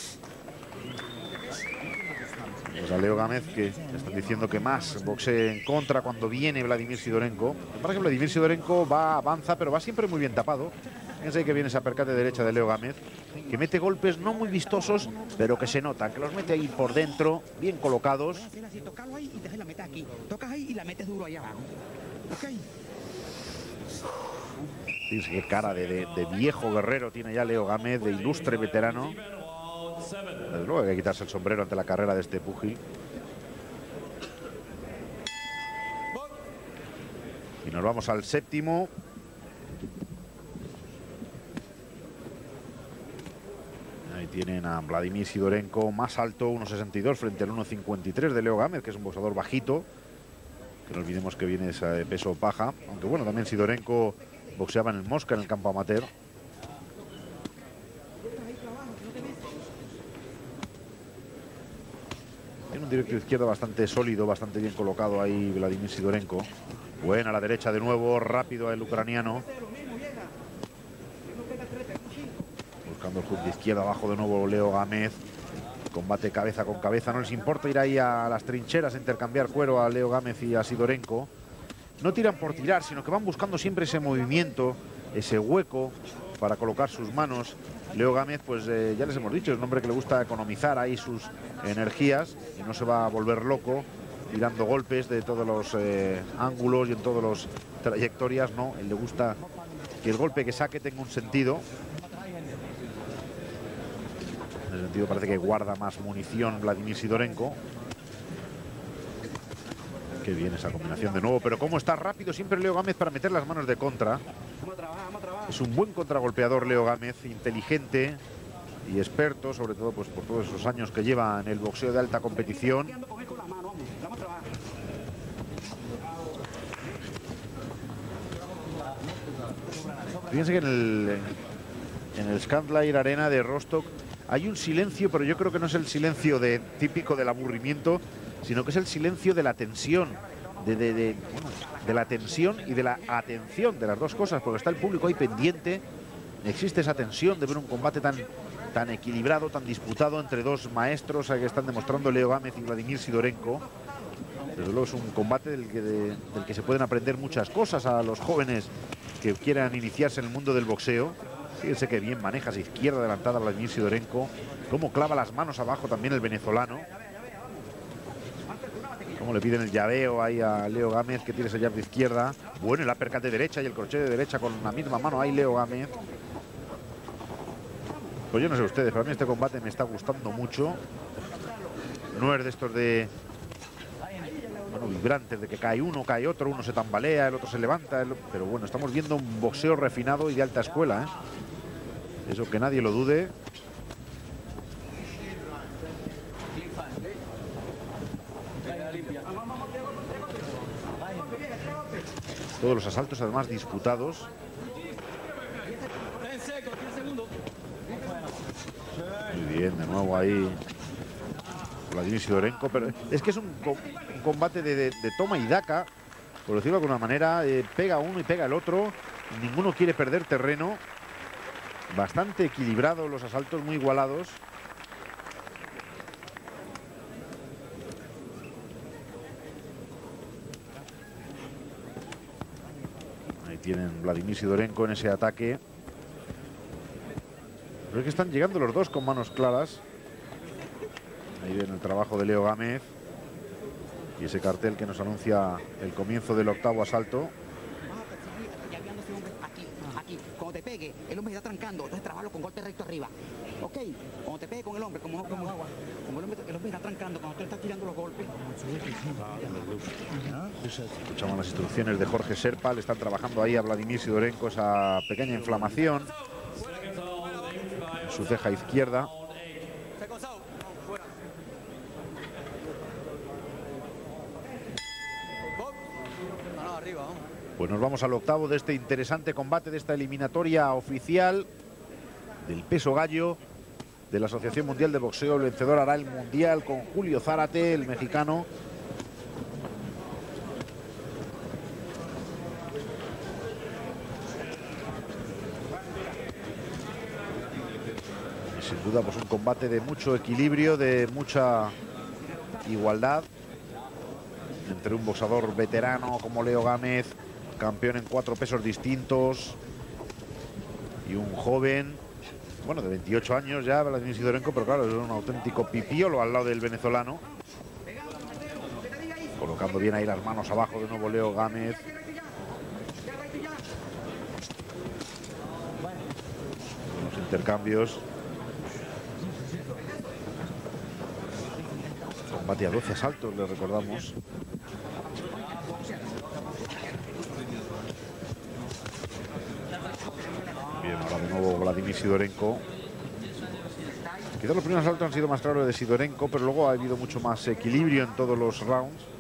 Pues a Leo Gámez que están diciendo que más boxee en contra cuando viene Vladimir Sidorenko. Me parece que Vladimir Sidorenko va, avanza, pero va siempre muy bien tapado. Fíjense que viene esa percate derecha de Leo Gámez, que mete golpes no muy vistosos, pero que se notan, que los mete ahí por dentro, bien colocados. Ahí y la meta aquí. Tocas ahí y la metes duro ahí abajo. Fíjense qué cara de, viejo guerrero tiene ya Leo Gámez, de ilustre veterano. Desde luego hay que quitarse el sombrero ante la carrera de este púgil. Y nos vamos al séptimo. Ahí tienen a Vladimir Sidorenko más alto, 1.62 frente al 1.53 de Leo Gámez, que es un boxeador bajito. Que no olvidemos que viene de peso paja. Aunque bueno, también Sidorenko boxeaba en el Mosca, en el campo amateur. Tiene un directo izquierdo bastante sólido, bastante bien colocado ahí Vladimir Sidorenko. Buena a la derecha de nuevo, rápido el ucraniano. Buscando el hook de izquierda abajo de nuevo Leo Gámez. Combate cabeza con cabeza. No les importa ir ahí a las trincheras intercambiar cuero a Leo Gámez y a Sidorenko. No tiran por tirar, sino que van buscando siempre ese movimiento, ese hueco para colocar sus manos. Leo Gámez, pues eh, ya les hemos dicho, es un hombre que le gusta economizar ahí sus energías y no se va a volver loco tirando golpes de todos los eh, ángulos y en todas las trayectorias, no. Él le gusta que el golpe que saque tenga un sentido. En ese sentido parece que guarda más munición Vladimir Sidorenko. Qué bien esa combinación de nuevo, pero cómo está rápido siempre Leo Gámez para meter las manos de contra. Es un buen contragolpeador Leo Gámez, inteligente y experto, sobre todo pues por todos esos años que lleva en el boxeo de alta competición. Fíjense que en el, en el Scandlair Arena de Rostock hay un silencio, pero yo creo que no es el silencio de, típico del aburrimiento, sino que es el silencio de la tensión, de, la tensión y de la atención, de las dos cosas, porque está el público ahí pendiente, existe esa tensión de ver un combate tan, equilibrado, tan disputado entre dos maestros que están demostrando Leo Gámez y Vladimir Sidorenko. Desde luego es un combate del que, se pueden aprender muchas cosas a los jóvenes que quieran iniciarse en el mundo del boxeo. Fíjense que bien maneja izquierda adelantada Vladimir Sidorenko. Cómo clava las manos abajo también el venezolano. Cómo le piden el llaveo ahí a Leo Gámez que tiene ese llave de izquierda. Bueno, el uppercut de derecha y el crochet de derecha con la misma mano ahí Leo Gámez. Pues yo no sé ustedes, pero a mí este combate me está gustando mucho. No es de estos de bueno, vibrantes de que cae uno, cae otro, uno se tambalea, el otro se levanta, pero bueno, estamos viendo un boxeo refinado y de alta escuela, ¿eh? Eso que nadie lo dude. Todos los asaltos además disputados. Muy bien, de nuevo ahí Vladimir Sidorenko, pero es que es un, co- un combate de toma y daca, por decirlo de alguna manera, eh, pega uno y pega el otro, ninguno quiere perder terreno, bastante equilibrado los asaltos, muy igualados. Tienen Vladimir Sidorenko en ese ataque. Pero es que están llegando los dos con manos claras. Ahí viene el trabajo de Leo Gámez. Y ese cartel que nos anuncia el comienzo del octavo asalto. Aquí, aquí. Cuando te pegue, el hombre está trancando, entonces trabajo con golpe recto arriba. ¿Ok? Cuando te pegue con el hombre, como, como, como el, hombre, el hombre está trancando, cuando tú estás tirando los golpes, Escuchamos las instrucciones de Jorge Serpa. Le están trabajando ahí a Vladimir Sidorenko esa pequeña inflamación. En su ceja izquierda. Pues nos vamos al octavo de este interesante combate, de esta eliminatoria oficial del peso gallo de la Asociación Mundial de Boxeo. El vencedor hará el Mundial con Julio Zárate, el mexicano. Y sin duda, pues un combate de mucho equilibrio, de mucha igualdad entre un boxador veterano como Leo Gámez, campeón en cuatro pesos distintos, y un joven bueno, de 28 años ya, Vladimir Sidorenko, pero claro, es un auténtico pipiolo al lado del venezolano. Colocando bien ahí las manos abajo de nuevo Leo Gámez. Los intercambios. Combate a 12 asaltos, le recordamos. Nuevo Vladimir Sidorenko. Quizás los primeros asaltos han sido más claros de Sidorenko, pero luego ha habido mucho más equilibrio en todos los rounds.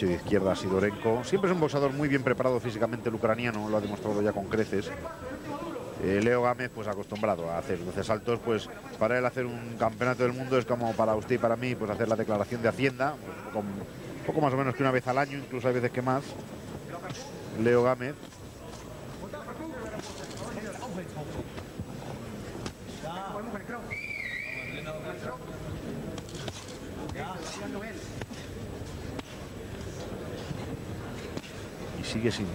Con el croche de izquierda Sidorenko. Siempre es un boxeador muy bien preparado físicamente el ucraniano, lo ha demostrado ya con creces. Eh, Leo Gámez, pues acostumbrado a hacer 12 saltos, pues para él hacer un campeonato del mundo es como para usted y para mí, pues hacer la declaración de Hacienda, poco, un poco más o menos que una vez al año, incluso hay veces que más. Leo Gámez. Sigue sin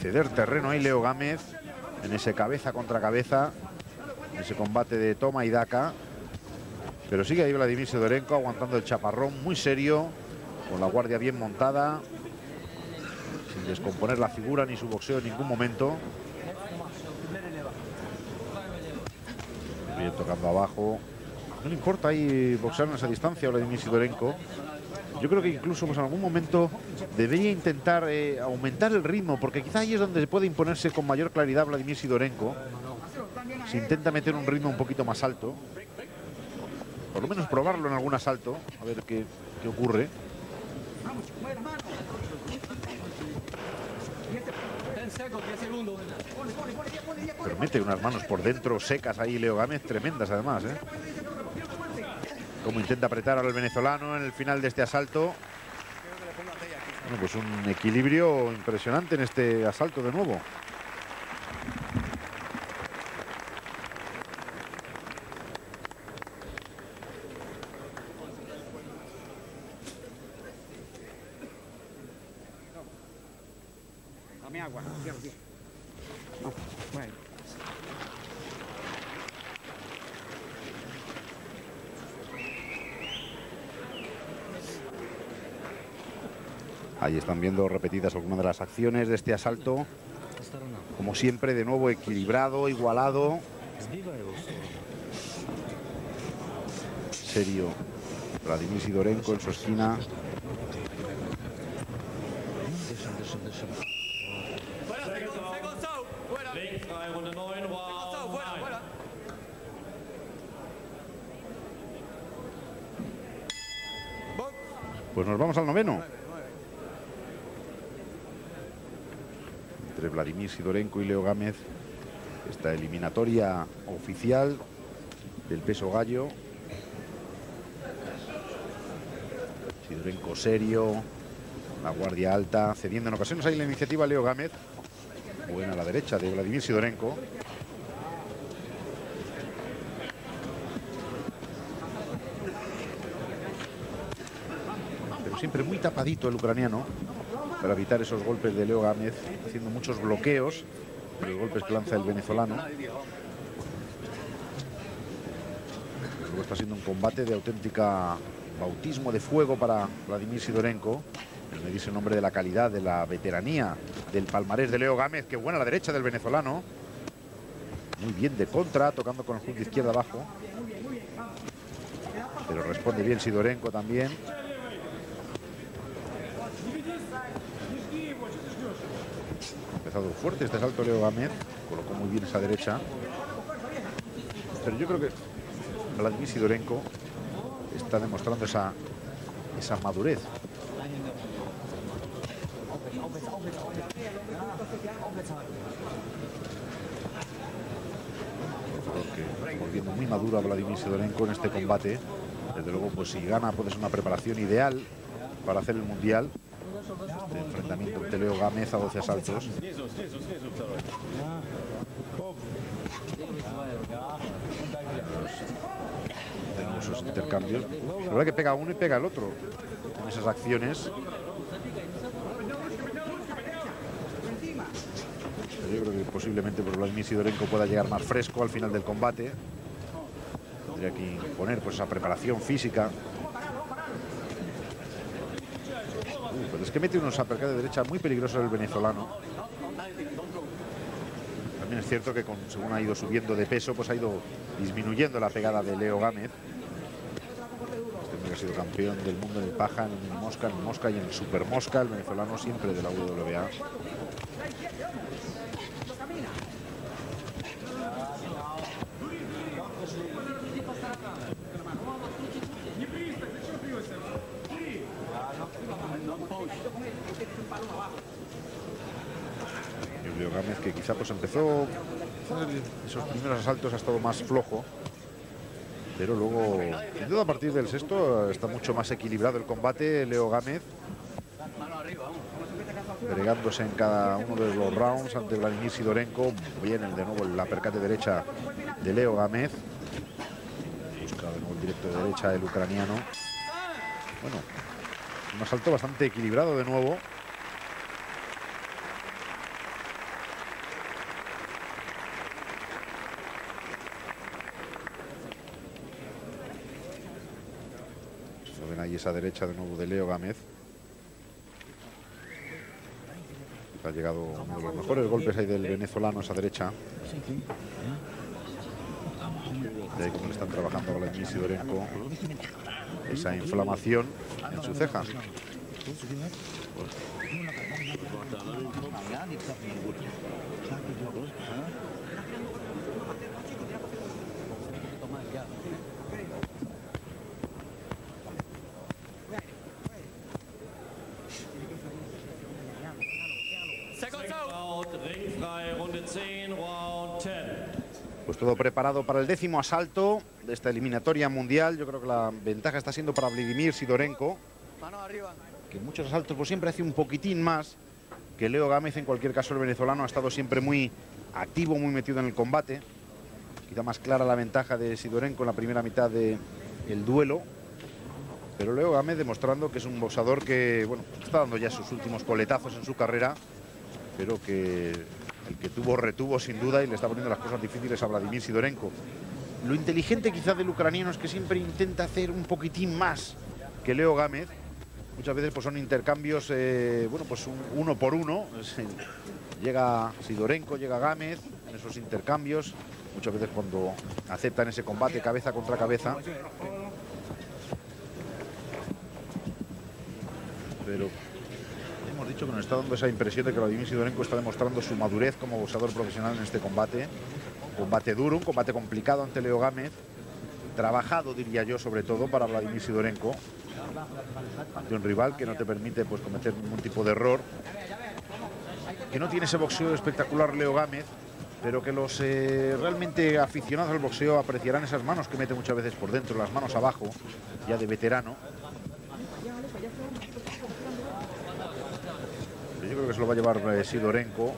ceder terreno ahí Leo Gámez en ese cabeza contra cabeza, en ese combate de toma y daca. Pero sigue ahí Vladimir Sidorenko aguantando el chaparrón muy serio, con la guardia bien montada, sin descomponer la figura ni su boxeo en ningún momento. Bien tocando abajo. No le importa ahí boxear en esa distancia Vladimir Sidorenko. Yo creo que incluso pues, en algún momento debería intentar eh, aumentar el ritmo, porque quizá ahí es donde se puede imponerse con mayor claridad Vladimir Sidorenko. Si intenta meter un ritmo un poquito más alto, por lo menos probarlo en algún asalto, a ver qué, qué ocurre. Pero mete unas manos por dentro secas ahí Leo Gámez, tremendas además, ¿eh? Como intenta apretar al venezolano en el final de este asalto. Bueno, pues un equilibrio impresionante en este asalto de nuevo. Dame agua. No, bueno. Ahí están viendo repetidas algunas de las acciones de este asalto. Como siempre, de nuevo equilibrado, igualado. Serio. Vladimir Sidorenko en su esquina. Pues nos vamos al noveno. Sidorenko y Leo Gámez. Esta eliminatoria oficial del peso gallo. Sidorenko serio. La guardia alta. Cediendo en ocasiones ahí la iniciativa Leo Gámez. Buena a la derecha de Vladimir Sidorenko. Pero siempre muy tapadito el ucraniano para evitar esos golpes de Leo Gámez, haciendo muchos bloqueos los golpes que lanza el venezolano. Luego está siendo un combate de auténtica bautismo de fuego para Vladimir Sidorenko. El medirse en nombre de la calidad, de la veteranía, del palmarés de Leo Gámez, que buena la derecha del venezolano. Muy bien de contra, tocando con el hook de izquierda abajo. Pero responde bien Sidorenko también. Ha empezado fuerte este salto Leo Gámez. Colocó muy bien esa derecha. Pero yo creo que Vladimir Sidorenko está demostrando esa, esa madurez. viendo muy maduro a Vladimir Sidorenko en este combate. Desde luego, pues si gana puede ser una preparación ideal para hacer el Mundial. Este enfrentamiento entre Leo Gámez a 12 asaltos. Tenemos esos intercambios. La verdad que pega uno y pega el otro en esas acciones. Yo creo que posiblemente por Vladimir Sidorenko pueda llegar más fresco al final del combate. Tendría que imponer pues, esa preparación física. Uh, es que mete unos uppercut de derecha muy peligrosos el venezolano. También es cierto que con, según ha ido subiendo de peso, pues ha ido disminuyendo la pegada de Leo Gámez. Este que ha sido campeón del mundo en el paja, en el mosca, en el mosca y en el super mosca, el venezolano siempre de la WBA. Y Leo Gámez que quizá pues empezó esos primeros asaltos ha estado más flojo pero luego sin a partir del sexto está mucho más equilibrado el combate Leo Gámez. Bregándose en cada uno de los rounds ante Vladimir Sidorenko viene de nuevo la percate derecha de Leo Gámez. Busca de nuevo el directo de derecha el ucraniano. Bueno un asalto bastante equilibrado de nuevo Eso ven ahí esa derecha de nuevo de Leo Gámez. Ha llegado uno de los mejores golpes ahí del venezolano, esa derecha. De ahí como le están trabajando a Vladimir Sidorenko. Esa inflamación en su ceja. Pues todo preparado para el décimo asalto de esta eliminatoria mundial. Yo creo que la ventaja está siendo para Vladimir Sidorenko. Que en muchos asaltos pues siempre hace un poquitín más que Leo Gámez. En cualquier caso el venezolano ha estado siempre muy activo, muy metido en el combate. Quizá más clara la ventaja de Sidorenko en la primera mitad del duelo. Pero Leo Gámez demostrando que es un boxador que bueno, está dando ya sus últimos coletazos en su carrera. Pero que que tuvo retuvo sin duda y le está poniendo las cosas difíciles a Vladimir Sidorenko. Lo inteligente quizás del ucraniano es que siempre intenta hacer un poquitín más que Leo Gámez. Muchas veces pues son intercambios, eh, bueno, pues un- uno por uno. *laughs* Llega Sidorenko, llega Gámez en esos intercambios. Muchas veces cuando aceptan ese combate cabeza contra cabeza. Pero dicho que nos está dando esa impresión de que Vladimir Sidorenko está demostrando su madurez como boxeador profesional en este combate. Un combate duro, un combate complicado ante Leo Gámez. Trabajado, diría yo, sobre todo para Vladimir Sidorenko. Ante un rival que no te permite pues, cometer ningún tipo de error. Que no tiene ese boxeo espectacular Leo Gámez, pero que los eh, realmente aficionados al boxeo apreciarán esas manos que mete muchas veces por dentro, las manos abajo, ya de veterano. Yo creo que se lo va a llevar eh, Sidorenko,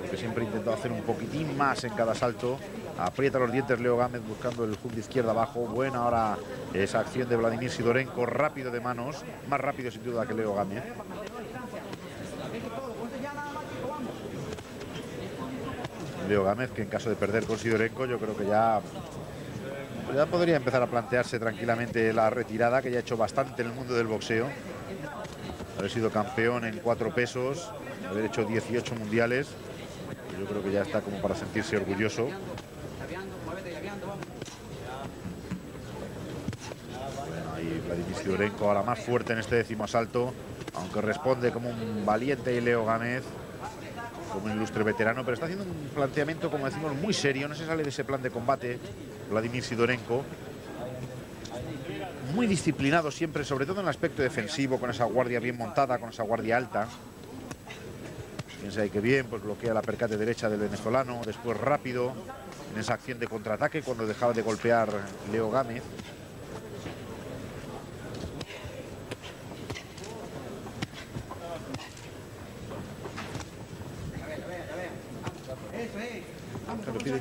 porque siempre ha intentado hacer un poquitín más en cada salto. Aprieta los dientes Leo Gámez buscando el hook de izquierda abajo. Buena ahora esa acción de Vladimir Sidorenko, rápido de manos, más rápido sin duda que Leo Gámez. Leo Gámez, que en caso de perder con Sidorenko, yo creo que ya, ya podría empezar a plantearse tranquilamente la retirada, que ya ha hecho bastante en el mundo del boxeo haber sido campeón en cuatro pesos, haber hecho 18 mundiales. Yo creo que ya está como para sentirse orgulloso. Bueno, ahí Vladimir Sidorenko ahora más fuerte en este décimo asalto, aunque responde como un valiente y Leo Gámez, como un ilustre veterano, pero está haciendo un planteamiento, como decimos, muy serio. No se sale de ese plan de combate Vladimir Sidorenko muy disciplinado siempre, sobre todo en el aspecto defensivo, con esa guardia bien montada, con esa guardia alta. Fíjense ahí que bien, pues bloquea la percate derecha del venezolano, después rápido en esa acción de contraataque cuando dejaba de golpear Leo Gámez.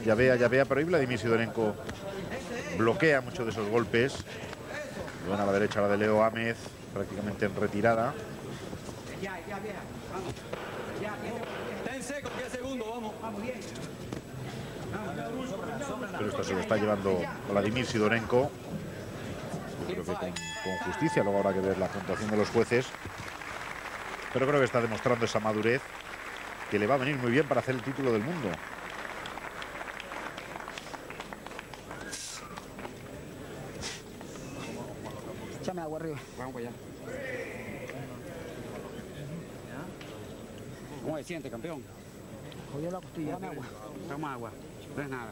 ya vea, ya vea, pero ahí Vladimir Sidorenko bloquea muchos de esos golpes. Van a la derecha la de Leo Gámez, prácticamente en retirada. Pero esto se lo está llevando Vladimir Sidorenko. Yo creo que con, con justicia, luego habrá que ver la puntuación de los jueces. Pero creo que está demostrando esa madurez que le va a venir muy bien para hacer el título del mundo. Échame agua arriba. Vamos para allá. ¿Cómo se siente, campeón? Jodió la costilla, dame agua. Toma agua. No es nada.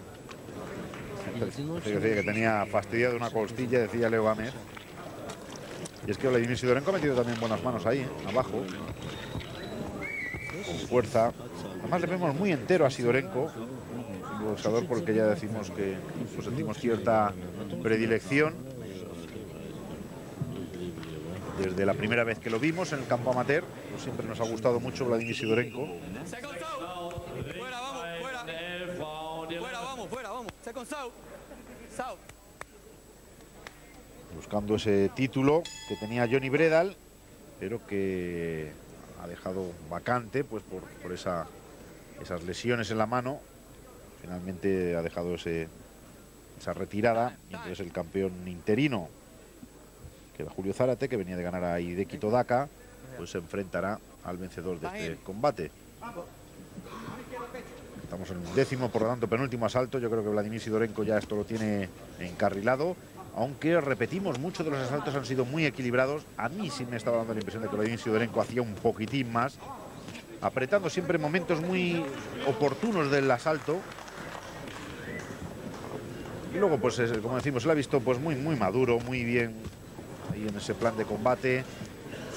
Sí, que tenía fastidiado una costilla, decía Leo Gámez. Y es que Vladimir Sidorenko ha metido también buenas manos ahí, ¿eh? abajo. Con fuerza. Además le vemos muy entero a Sidorenko. Un boxeador por el que ya decimos que pues, sentimos cierta predilección. Desde la primera vez que lo vimos en el campo amateur, pues siempre nos ha gustado mucho Vladimir Sidorenko. Buscando ese título que tenía Johnny Bredal, pero que ha dejado vacante pues por, por esa, esas lesiones en la mano. Finalmente ha dejado ese, esa retirada. Y entonces el campeón interino, que era Julio Zárate, que venía de ganar a Hideki Todaka, pues se enfrentará al vencedor de este combate. Estamos en un décimo, por lo tanto, penúltimo asalto. Yo creo que Vladimir Sidorenko ya esto lo tiene encarrilado. Aunque repetimos, muchos de los asaltos han sido muy equilibrados. A mí sí me estaba dando la impresión de que Vladimir Sidorenko hacía un poquitín más, apretando siempre momentos muy oportunos del asalto. Y luego, pues es- como decimos, se lo ha visto pues muy, muy maduro, muy bien en ese plan de combate.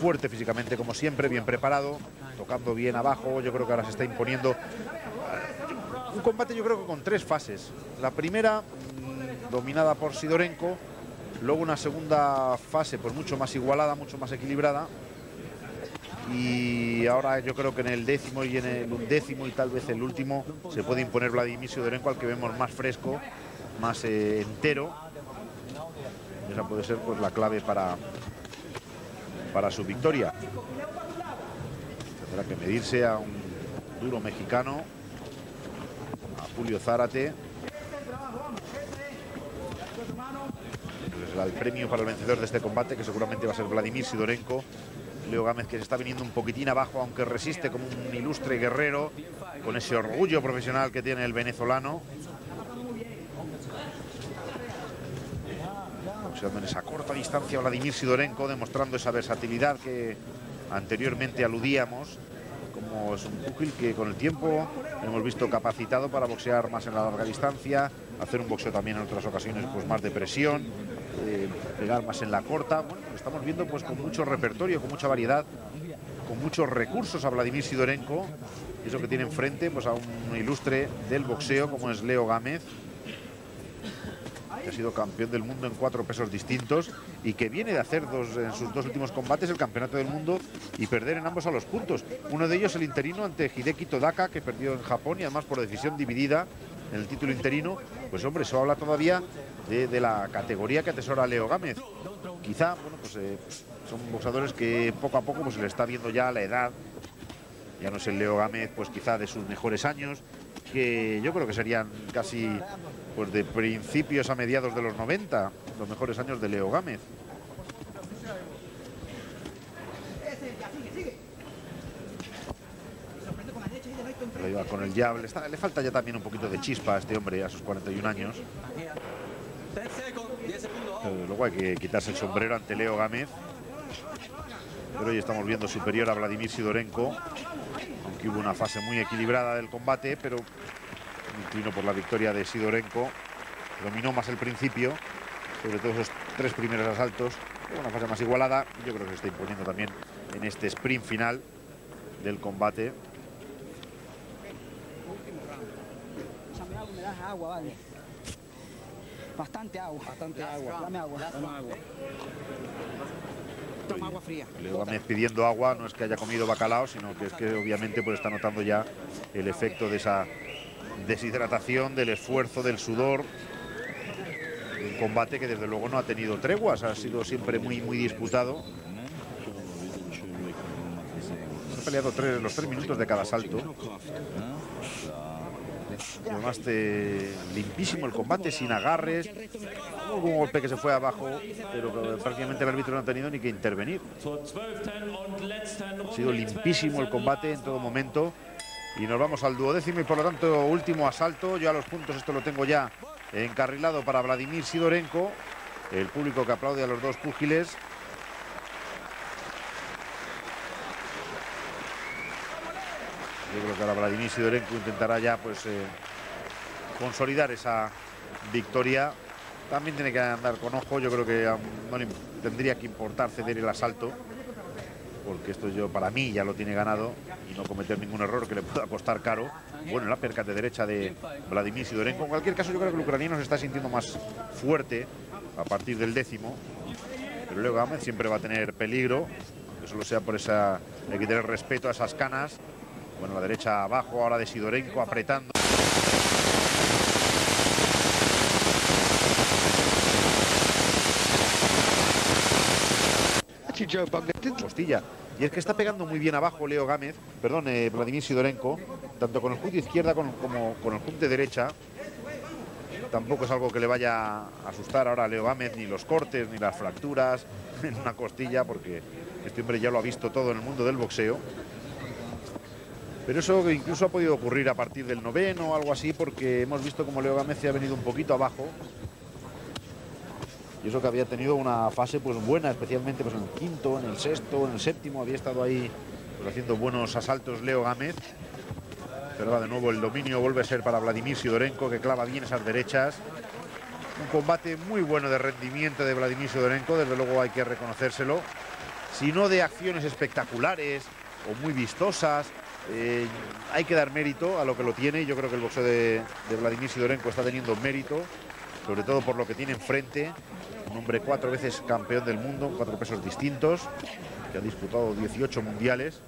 Fuerte físicamente, como siempre, bien preparado, tocando bien abajo. Yo creo que ahora se está imponiendo un combate yo creo que con tres fases. La primera mm, dominada por Sidorenko, luego una segunda fase pues mucho más igualada, mucho más equilibrada. Y ahora yo creo que en el décimo y en el undécimo y tal vez el último se puede imponer Vladimir Sidorenko al que vemos más fresco, más eh, entero. Esa puede ser pues la clave para, para su victoria. Tendrá que medirse a un duro mexicano a Julio Zárate. el premio para el vencedor de este combate, que seguramente va a ser Vladimir Sidorenko. Leo Gámez que se está viniendo un poquitín abajo, aunque resiste como un ilustre guerrero, con ese orgullo profesional que tiene el venezolano. Boxeando en esa corta distancia Vladimir Sidorenko, demostrando esa versatilidad que anteriormente aludíamos como es un púgil que con el tiempo hemos visto capacitado para boxear más en la larga distancia, hacer un boxeo también en otras ocasiones pues más de presión, eh, pegar más en la corta. Bueno, lo estamos viendo pues con mucho repertorio, con mucha variedad, con muchos recursos a Vladimir Sidorenko. Eso que tiene enfrente pues a un ilustre del boxeo como es Leo Gámez que ha sido campeón del mundo en cuatro pesos distintos y que viene de hacer dos, en sus dos últimos combates el campeonato del mundo y perder en ambos a los puntos. Uno de ellos el interino ante Hideki Todaka, que perdió en Japón y además por decisión dividida en el título interino. Pues hombre, eso habla todavía de, la categoría que atesora Leo Gámez. Quizá, bueno, pues eh, son boxadores que poco a poco pues, se le está viendo ya la edad. Ya no es el Leo Gámez, pues quizá de sus mejores años, que yo creo que serían casi pues de principios a mediados de los 90, los mejores años de Leo Gámez. Iba con el jab, le, falta ya también un poquito de chispa a este hombre a sus 41 años. 10 seconds, 10 segundos. vamos. Pero luego hay que quitarse el sombrero ante Leo Gámez. Pero hoy estamos viendo superior a Vladimir Sidorenko, aunque hubo una fase muy equilibrada del combate, pero inclino por la victoria de Sidorenko. Dominó más el principio, sobre todo esos tres primeros asaltos. Una fase más igualada yo creo que se está imponiendo también en este sprint final del combate. Agua, vale. Bastante agua. Bastante agua. Dame agua. Dame agua. Toma agua fría. Leo Gámez pidiendo agua, no es que haya comido bacalao, sino que es que obviamente pues está notando ya el efecto de esa deshidratación, del esfuerzo, del sudor. Un combate que desde luego no ha tenido treguas, ha sido siempre muy, muy disputado. Ha peleado tres- los tres minutos de cada salto. Además de limpísimo el combate, sin agarres. Hubo un golpe que se fue abajo, pero prácticamente el árbitro no ha tenido ni que intervenir. Zur 12. und letzten Ha sido limpísimo el combate en todo momento. Y nos vamos al duodécimo y por lo tanto último asalto. Yo a los puntos esto lo tengo ya encarrilado para Vladimir Sidorenko. El público que aplaude a los dos púgiles. Yo creo que ahora Vladimir Sidorenko intentará ya pues eh, consolidar esa victoria. También tiene que andar con ojo. Yo creo que no le tendría que importar ceder el asalto porque esto yo para mí ya lo tiene ganado y no cometer ningún error que le pueda costar caro. Bueno, la de derecha de Vladimir Sidorenko. En cualquier caso, yo creo que el ucraniano se está sintiendo más fuerte a partir del décimo. Pero luego Gámez siempre va a tener peligro, aunque solo sea por esa. Hay que tener respeto a esas canas. Bueno, la derecha abajo ahora de Sidorenko apretando. Costilla. Y es que está pegando muy bien abajo Leo Gámez, perdón, eh, Vladimir Sidorenko, tanto con el hook izquierda como con el hook de derecha. Tampoco es algo que le vaya a asustar ahora a Leo Gámez, ni los cortes, ni las fracturas *laughs* en una costilla, porque este hombre ya lo ha visto todo en el mundo del boxeo. Pero eso incluso ha podido ocurrir a partir del noveno o algo así, porque hemos visto como Leo Gámez se ha venido un poquito abajo. Y eso que había tenido una fase pues buena, especialmente pues en el quinto, en el sexto, en el séptimo, había estado ahí pues, haciendo buenos asaltos Leo Gámez. Pero va de nuevo el dominio vuelve a ser para Vladimir Sidorenko, que clava bien esas derechas. Un combate muy bueno de rendimiento de Vladimir Sidorenko, desde luego hay que reconocérselo. Si no de acciones espectaculares o muy vistosas, eh, hay que dar mérito a lo que lo tiene. Yo creo que el boxeo de, de Vladimir Sidorenko está teniendo mérito, sobre todo por lo que tiene enfrente. Un hombre cuatro veces campeón del mundo, cuatro pesos distintos, que ha disputado 18 mundiales.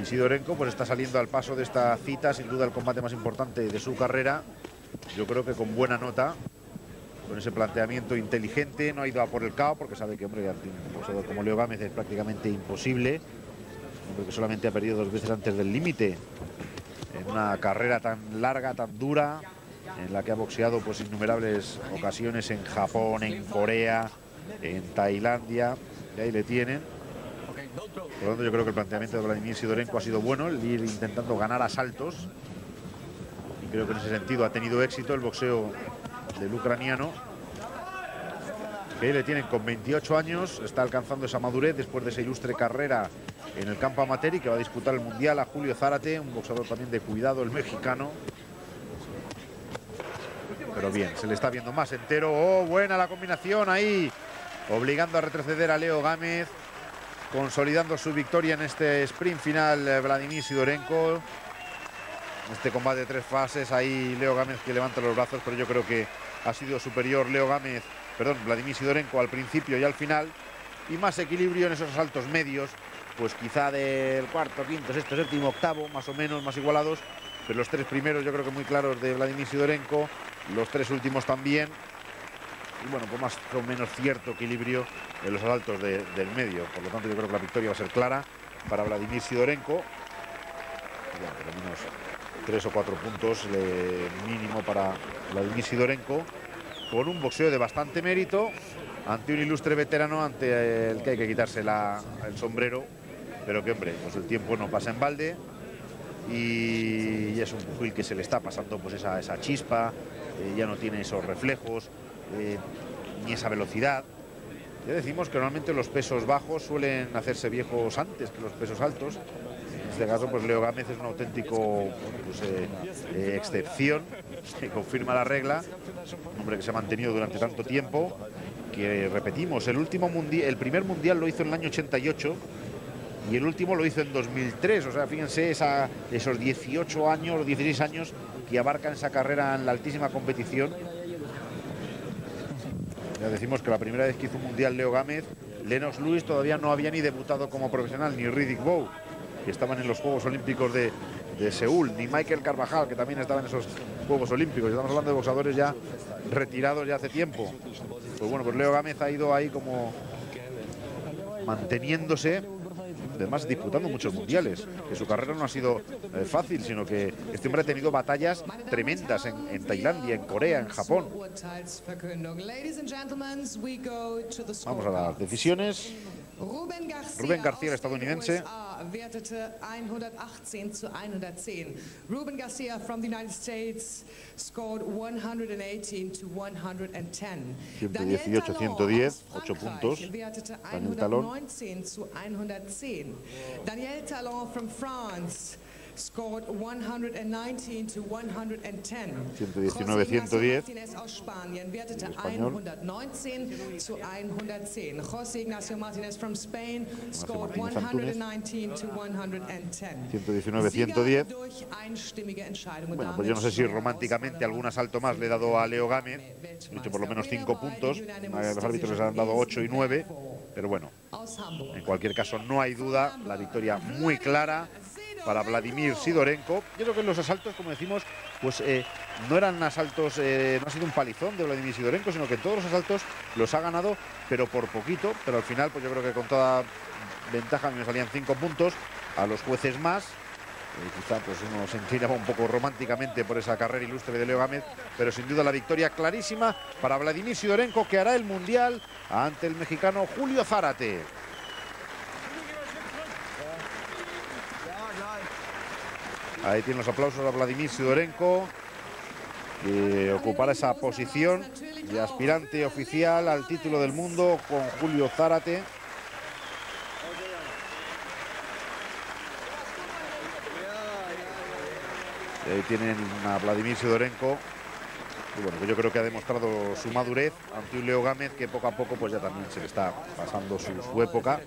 Y Sidorenko pues está saliendo al paso de esta cita, sin duda el combate más importante de su carrera. Yo creo que con buena nota, con ese planteamiento inteligente, no ha ido a por el KO porque sabe que hombre, un como Leo Gámez es prácticamente imposible. Hombre que solamente ha perdido dos veces antes del límite en una carrera tan larga, tan dura, en la que ha boxeado pues innumerables ocasiones en Japón, en Corea, en Tailandia, y ahí le tienen. Por lo tanto, yo creo que el planteamiento de Vladimir Sidorenko ha sido bueno, el ir intentando ganar asaltos. Y creo que en ese sentido ha tenido éxito el boxeo del ucraniano. Que ahí le tienen con 28 años, está alcanzando esa madurez después de esa ilustre carrera en el campo amateur y que va a disputar el Mundial a Julio Zárate, un boxeador también de cuidado, el mexicano. Pero bien, se le está viendo más entero. ¡Oh, buena la combinación ahí! Obligando a retroceder a Leo Gámez consolidando su victoria en este sprint final eh, Vladimir Sidorenko. Este combate de tres fases, ahí Leo Gámez que levanta los brazos, pero yo creo que ha sido superior Leo Gámez, perdón, Vladimir Sidorenko al principio y al final. Y más equilibrio en esos asaltos medios, pues quizá del cuarto, quinto, sexto, séptimo, octavo, más o menos, más igualados. Pero los tres primeros yo creo que muy claros de Vladimir Sidorenko, los tres últimos también y bueno, con más o menos cierto equilibrio en los asaltos de- del medio. Por lo tanto, yo creo que la victoria va a ser clara para Vladimir Sidorenko. Tres o cuatro puntos eh, mínimo para Vladimir Sidorenko, con un boxeo de bastante mérito ante un ilustre veterano ante el que hay que quitarse la- el sombrero, pero que hombre, pues el tiempo no pasa en balde y, es un Puig que se le está pasando pues esa, esa chispa, eh, ya no tiene esos reflejos, eh, ni esa velocidad. Ya decimos que normalmente los pesos bajos suelen hacerse viejos antes que los pesos altos. En este caso, pues Leo Gámez es un auténtico pues, eh, excepción que confirma la regla. Un hombre que se ha mantenido durante tanto tiempo. Que repetimos, el último el primer mundial lo hizo en el año 88 y el último lo hizo en 2003. O sea, fíjense esos 18 años o 16 años que abarcan esa carrera en la altísima competición. Ya decimos que la primera vez que hizo un mundial Leo Gámez, Lennox Lewis todavía no había ni debutado como profesional, ni Riddick Bowe, que estaban en los Juegos Olímpicos de, Seúl, ni Michael Carvajal, que también estaba en esos Juegos Olímpicos. Estamos hablando de boxadores ya retirados ya hace tiempo. Pues bueno, pues Leo Gámez ha ido ahí como manteniéndose además disputando muchos mundiales, que su carrera no ha sido eh, fácil, sino que este hombre ha tenido batallas tremendas en, en Tailandia, en Corea, en Japón. Vamos a las decisiones. Ruben Garcia, Rubén García, el estadounidense. Wertete 118 zu 110. Ruben Garcia from the United States scored 118 to 110. 118, 110, 8 puntos. wertete Daniel Talon. 119 zu 110. Daniel Talon from France scored 119 to 110. 119, José Ignacio 110. Martínez aus Spanien wertete El español. 119 zu 110. José Ignacio Martínez from Spain scored Martínez Antúnez. 119 to 110. 119, Sieger 110. durch einstimmige Entscheidung. Und Bueno, damit pues yo no sé si románticamente algún asalto más le he dado a Leo Gámez. He hecho por lo menos 5 puntos. A Los árbitros les han dado 8 y 9. Pero bueno, en cualquier caso no hay duda. La victoria muy clara para Vladimir Sidorenko. Yo creo que los asaltos, como decimos, pues eh, no eran asaltos, eh, no ha sido un palizón de Vladimir Sidorenko, sino que todos los asaltos los ha ganado, pero por poquito. Pero al final, pues yo creo que con toda ventaja a mí me salían 5 puntos, a los jueces más. Eh, quizá pues uno se inclinaba un poco románticamente por esa carrera ilustre de Leo Gámez, pero sin duda la victoria clarísima para Vladimir Sidorenko que hará el Mundial ante el mexicano Julio Zárate. Ahí tienen los aplausos a Vladimir Sidorenko, que ocupará esa posición de aspirante oficial al título del mundo con Julio Zárate. Ahí tienen a Vladimir Sidorenko, y bueno, que yo creo que ha demostrado su madurez ante un Leo Gámez que poco a poco pues ya también se le está pasando su, época.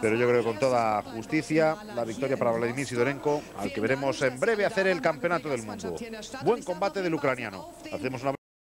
Pero yo creo que con toda justicia, la victoria para Vladimir Sidorenko, al que veremos en breve hacer el campeonato del mundo. Buen combate del ucraniano. Hacemos una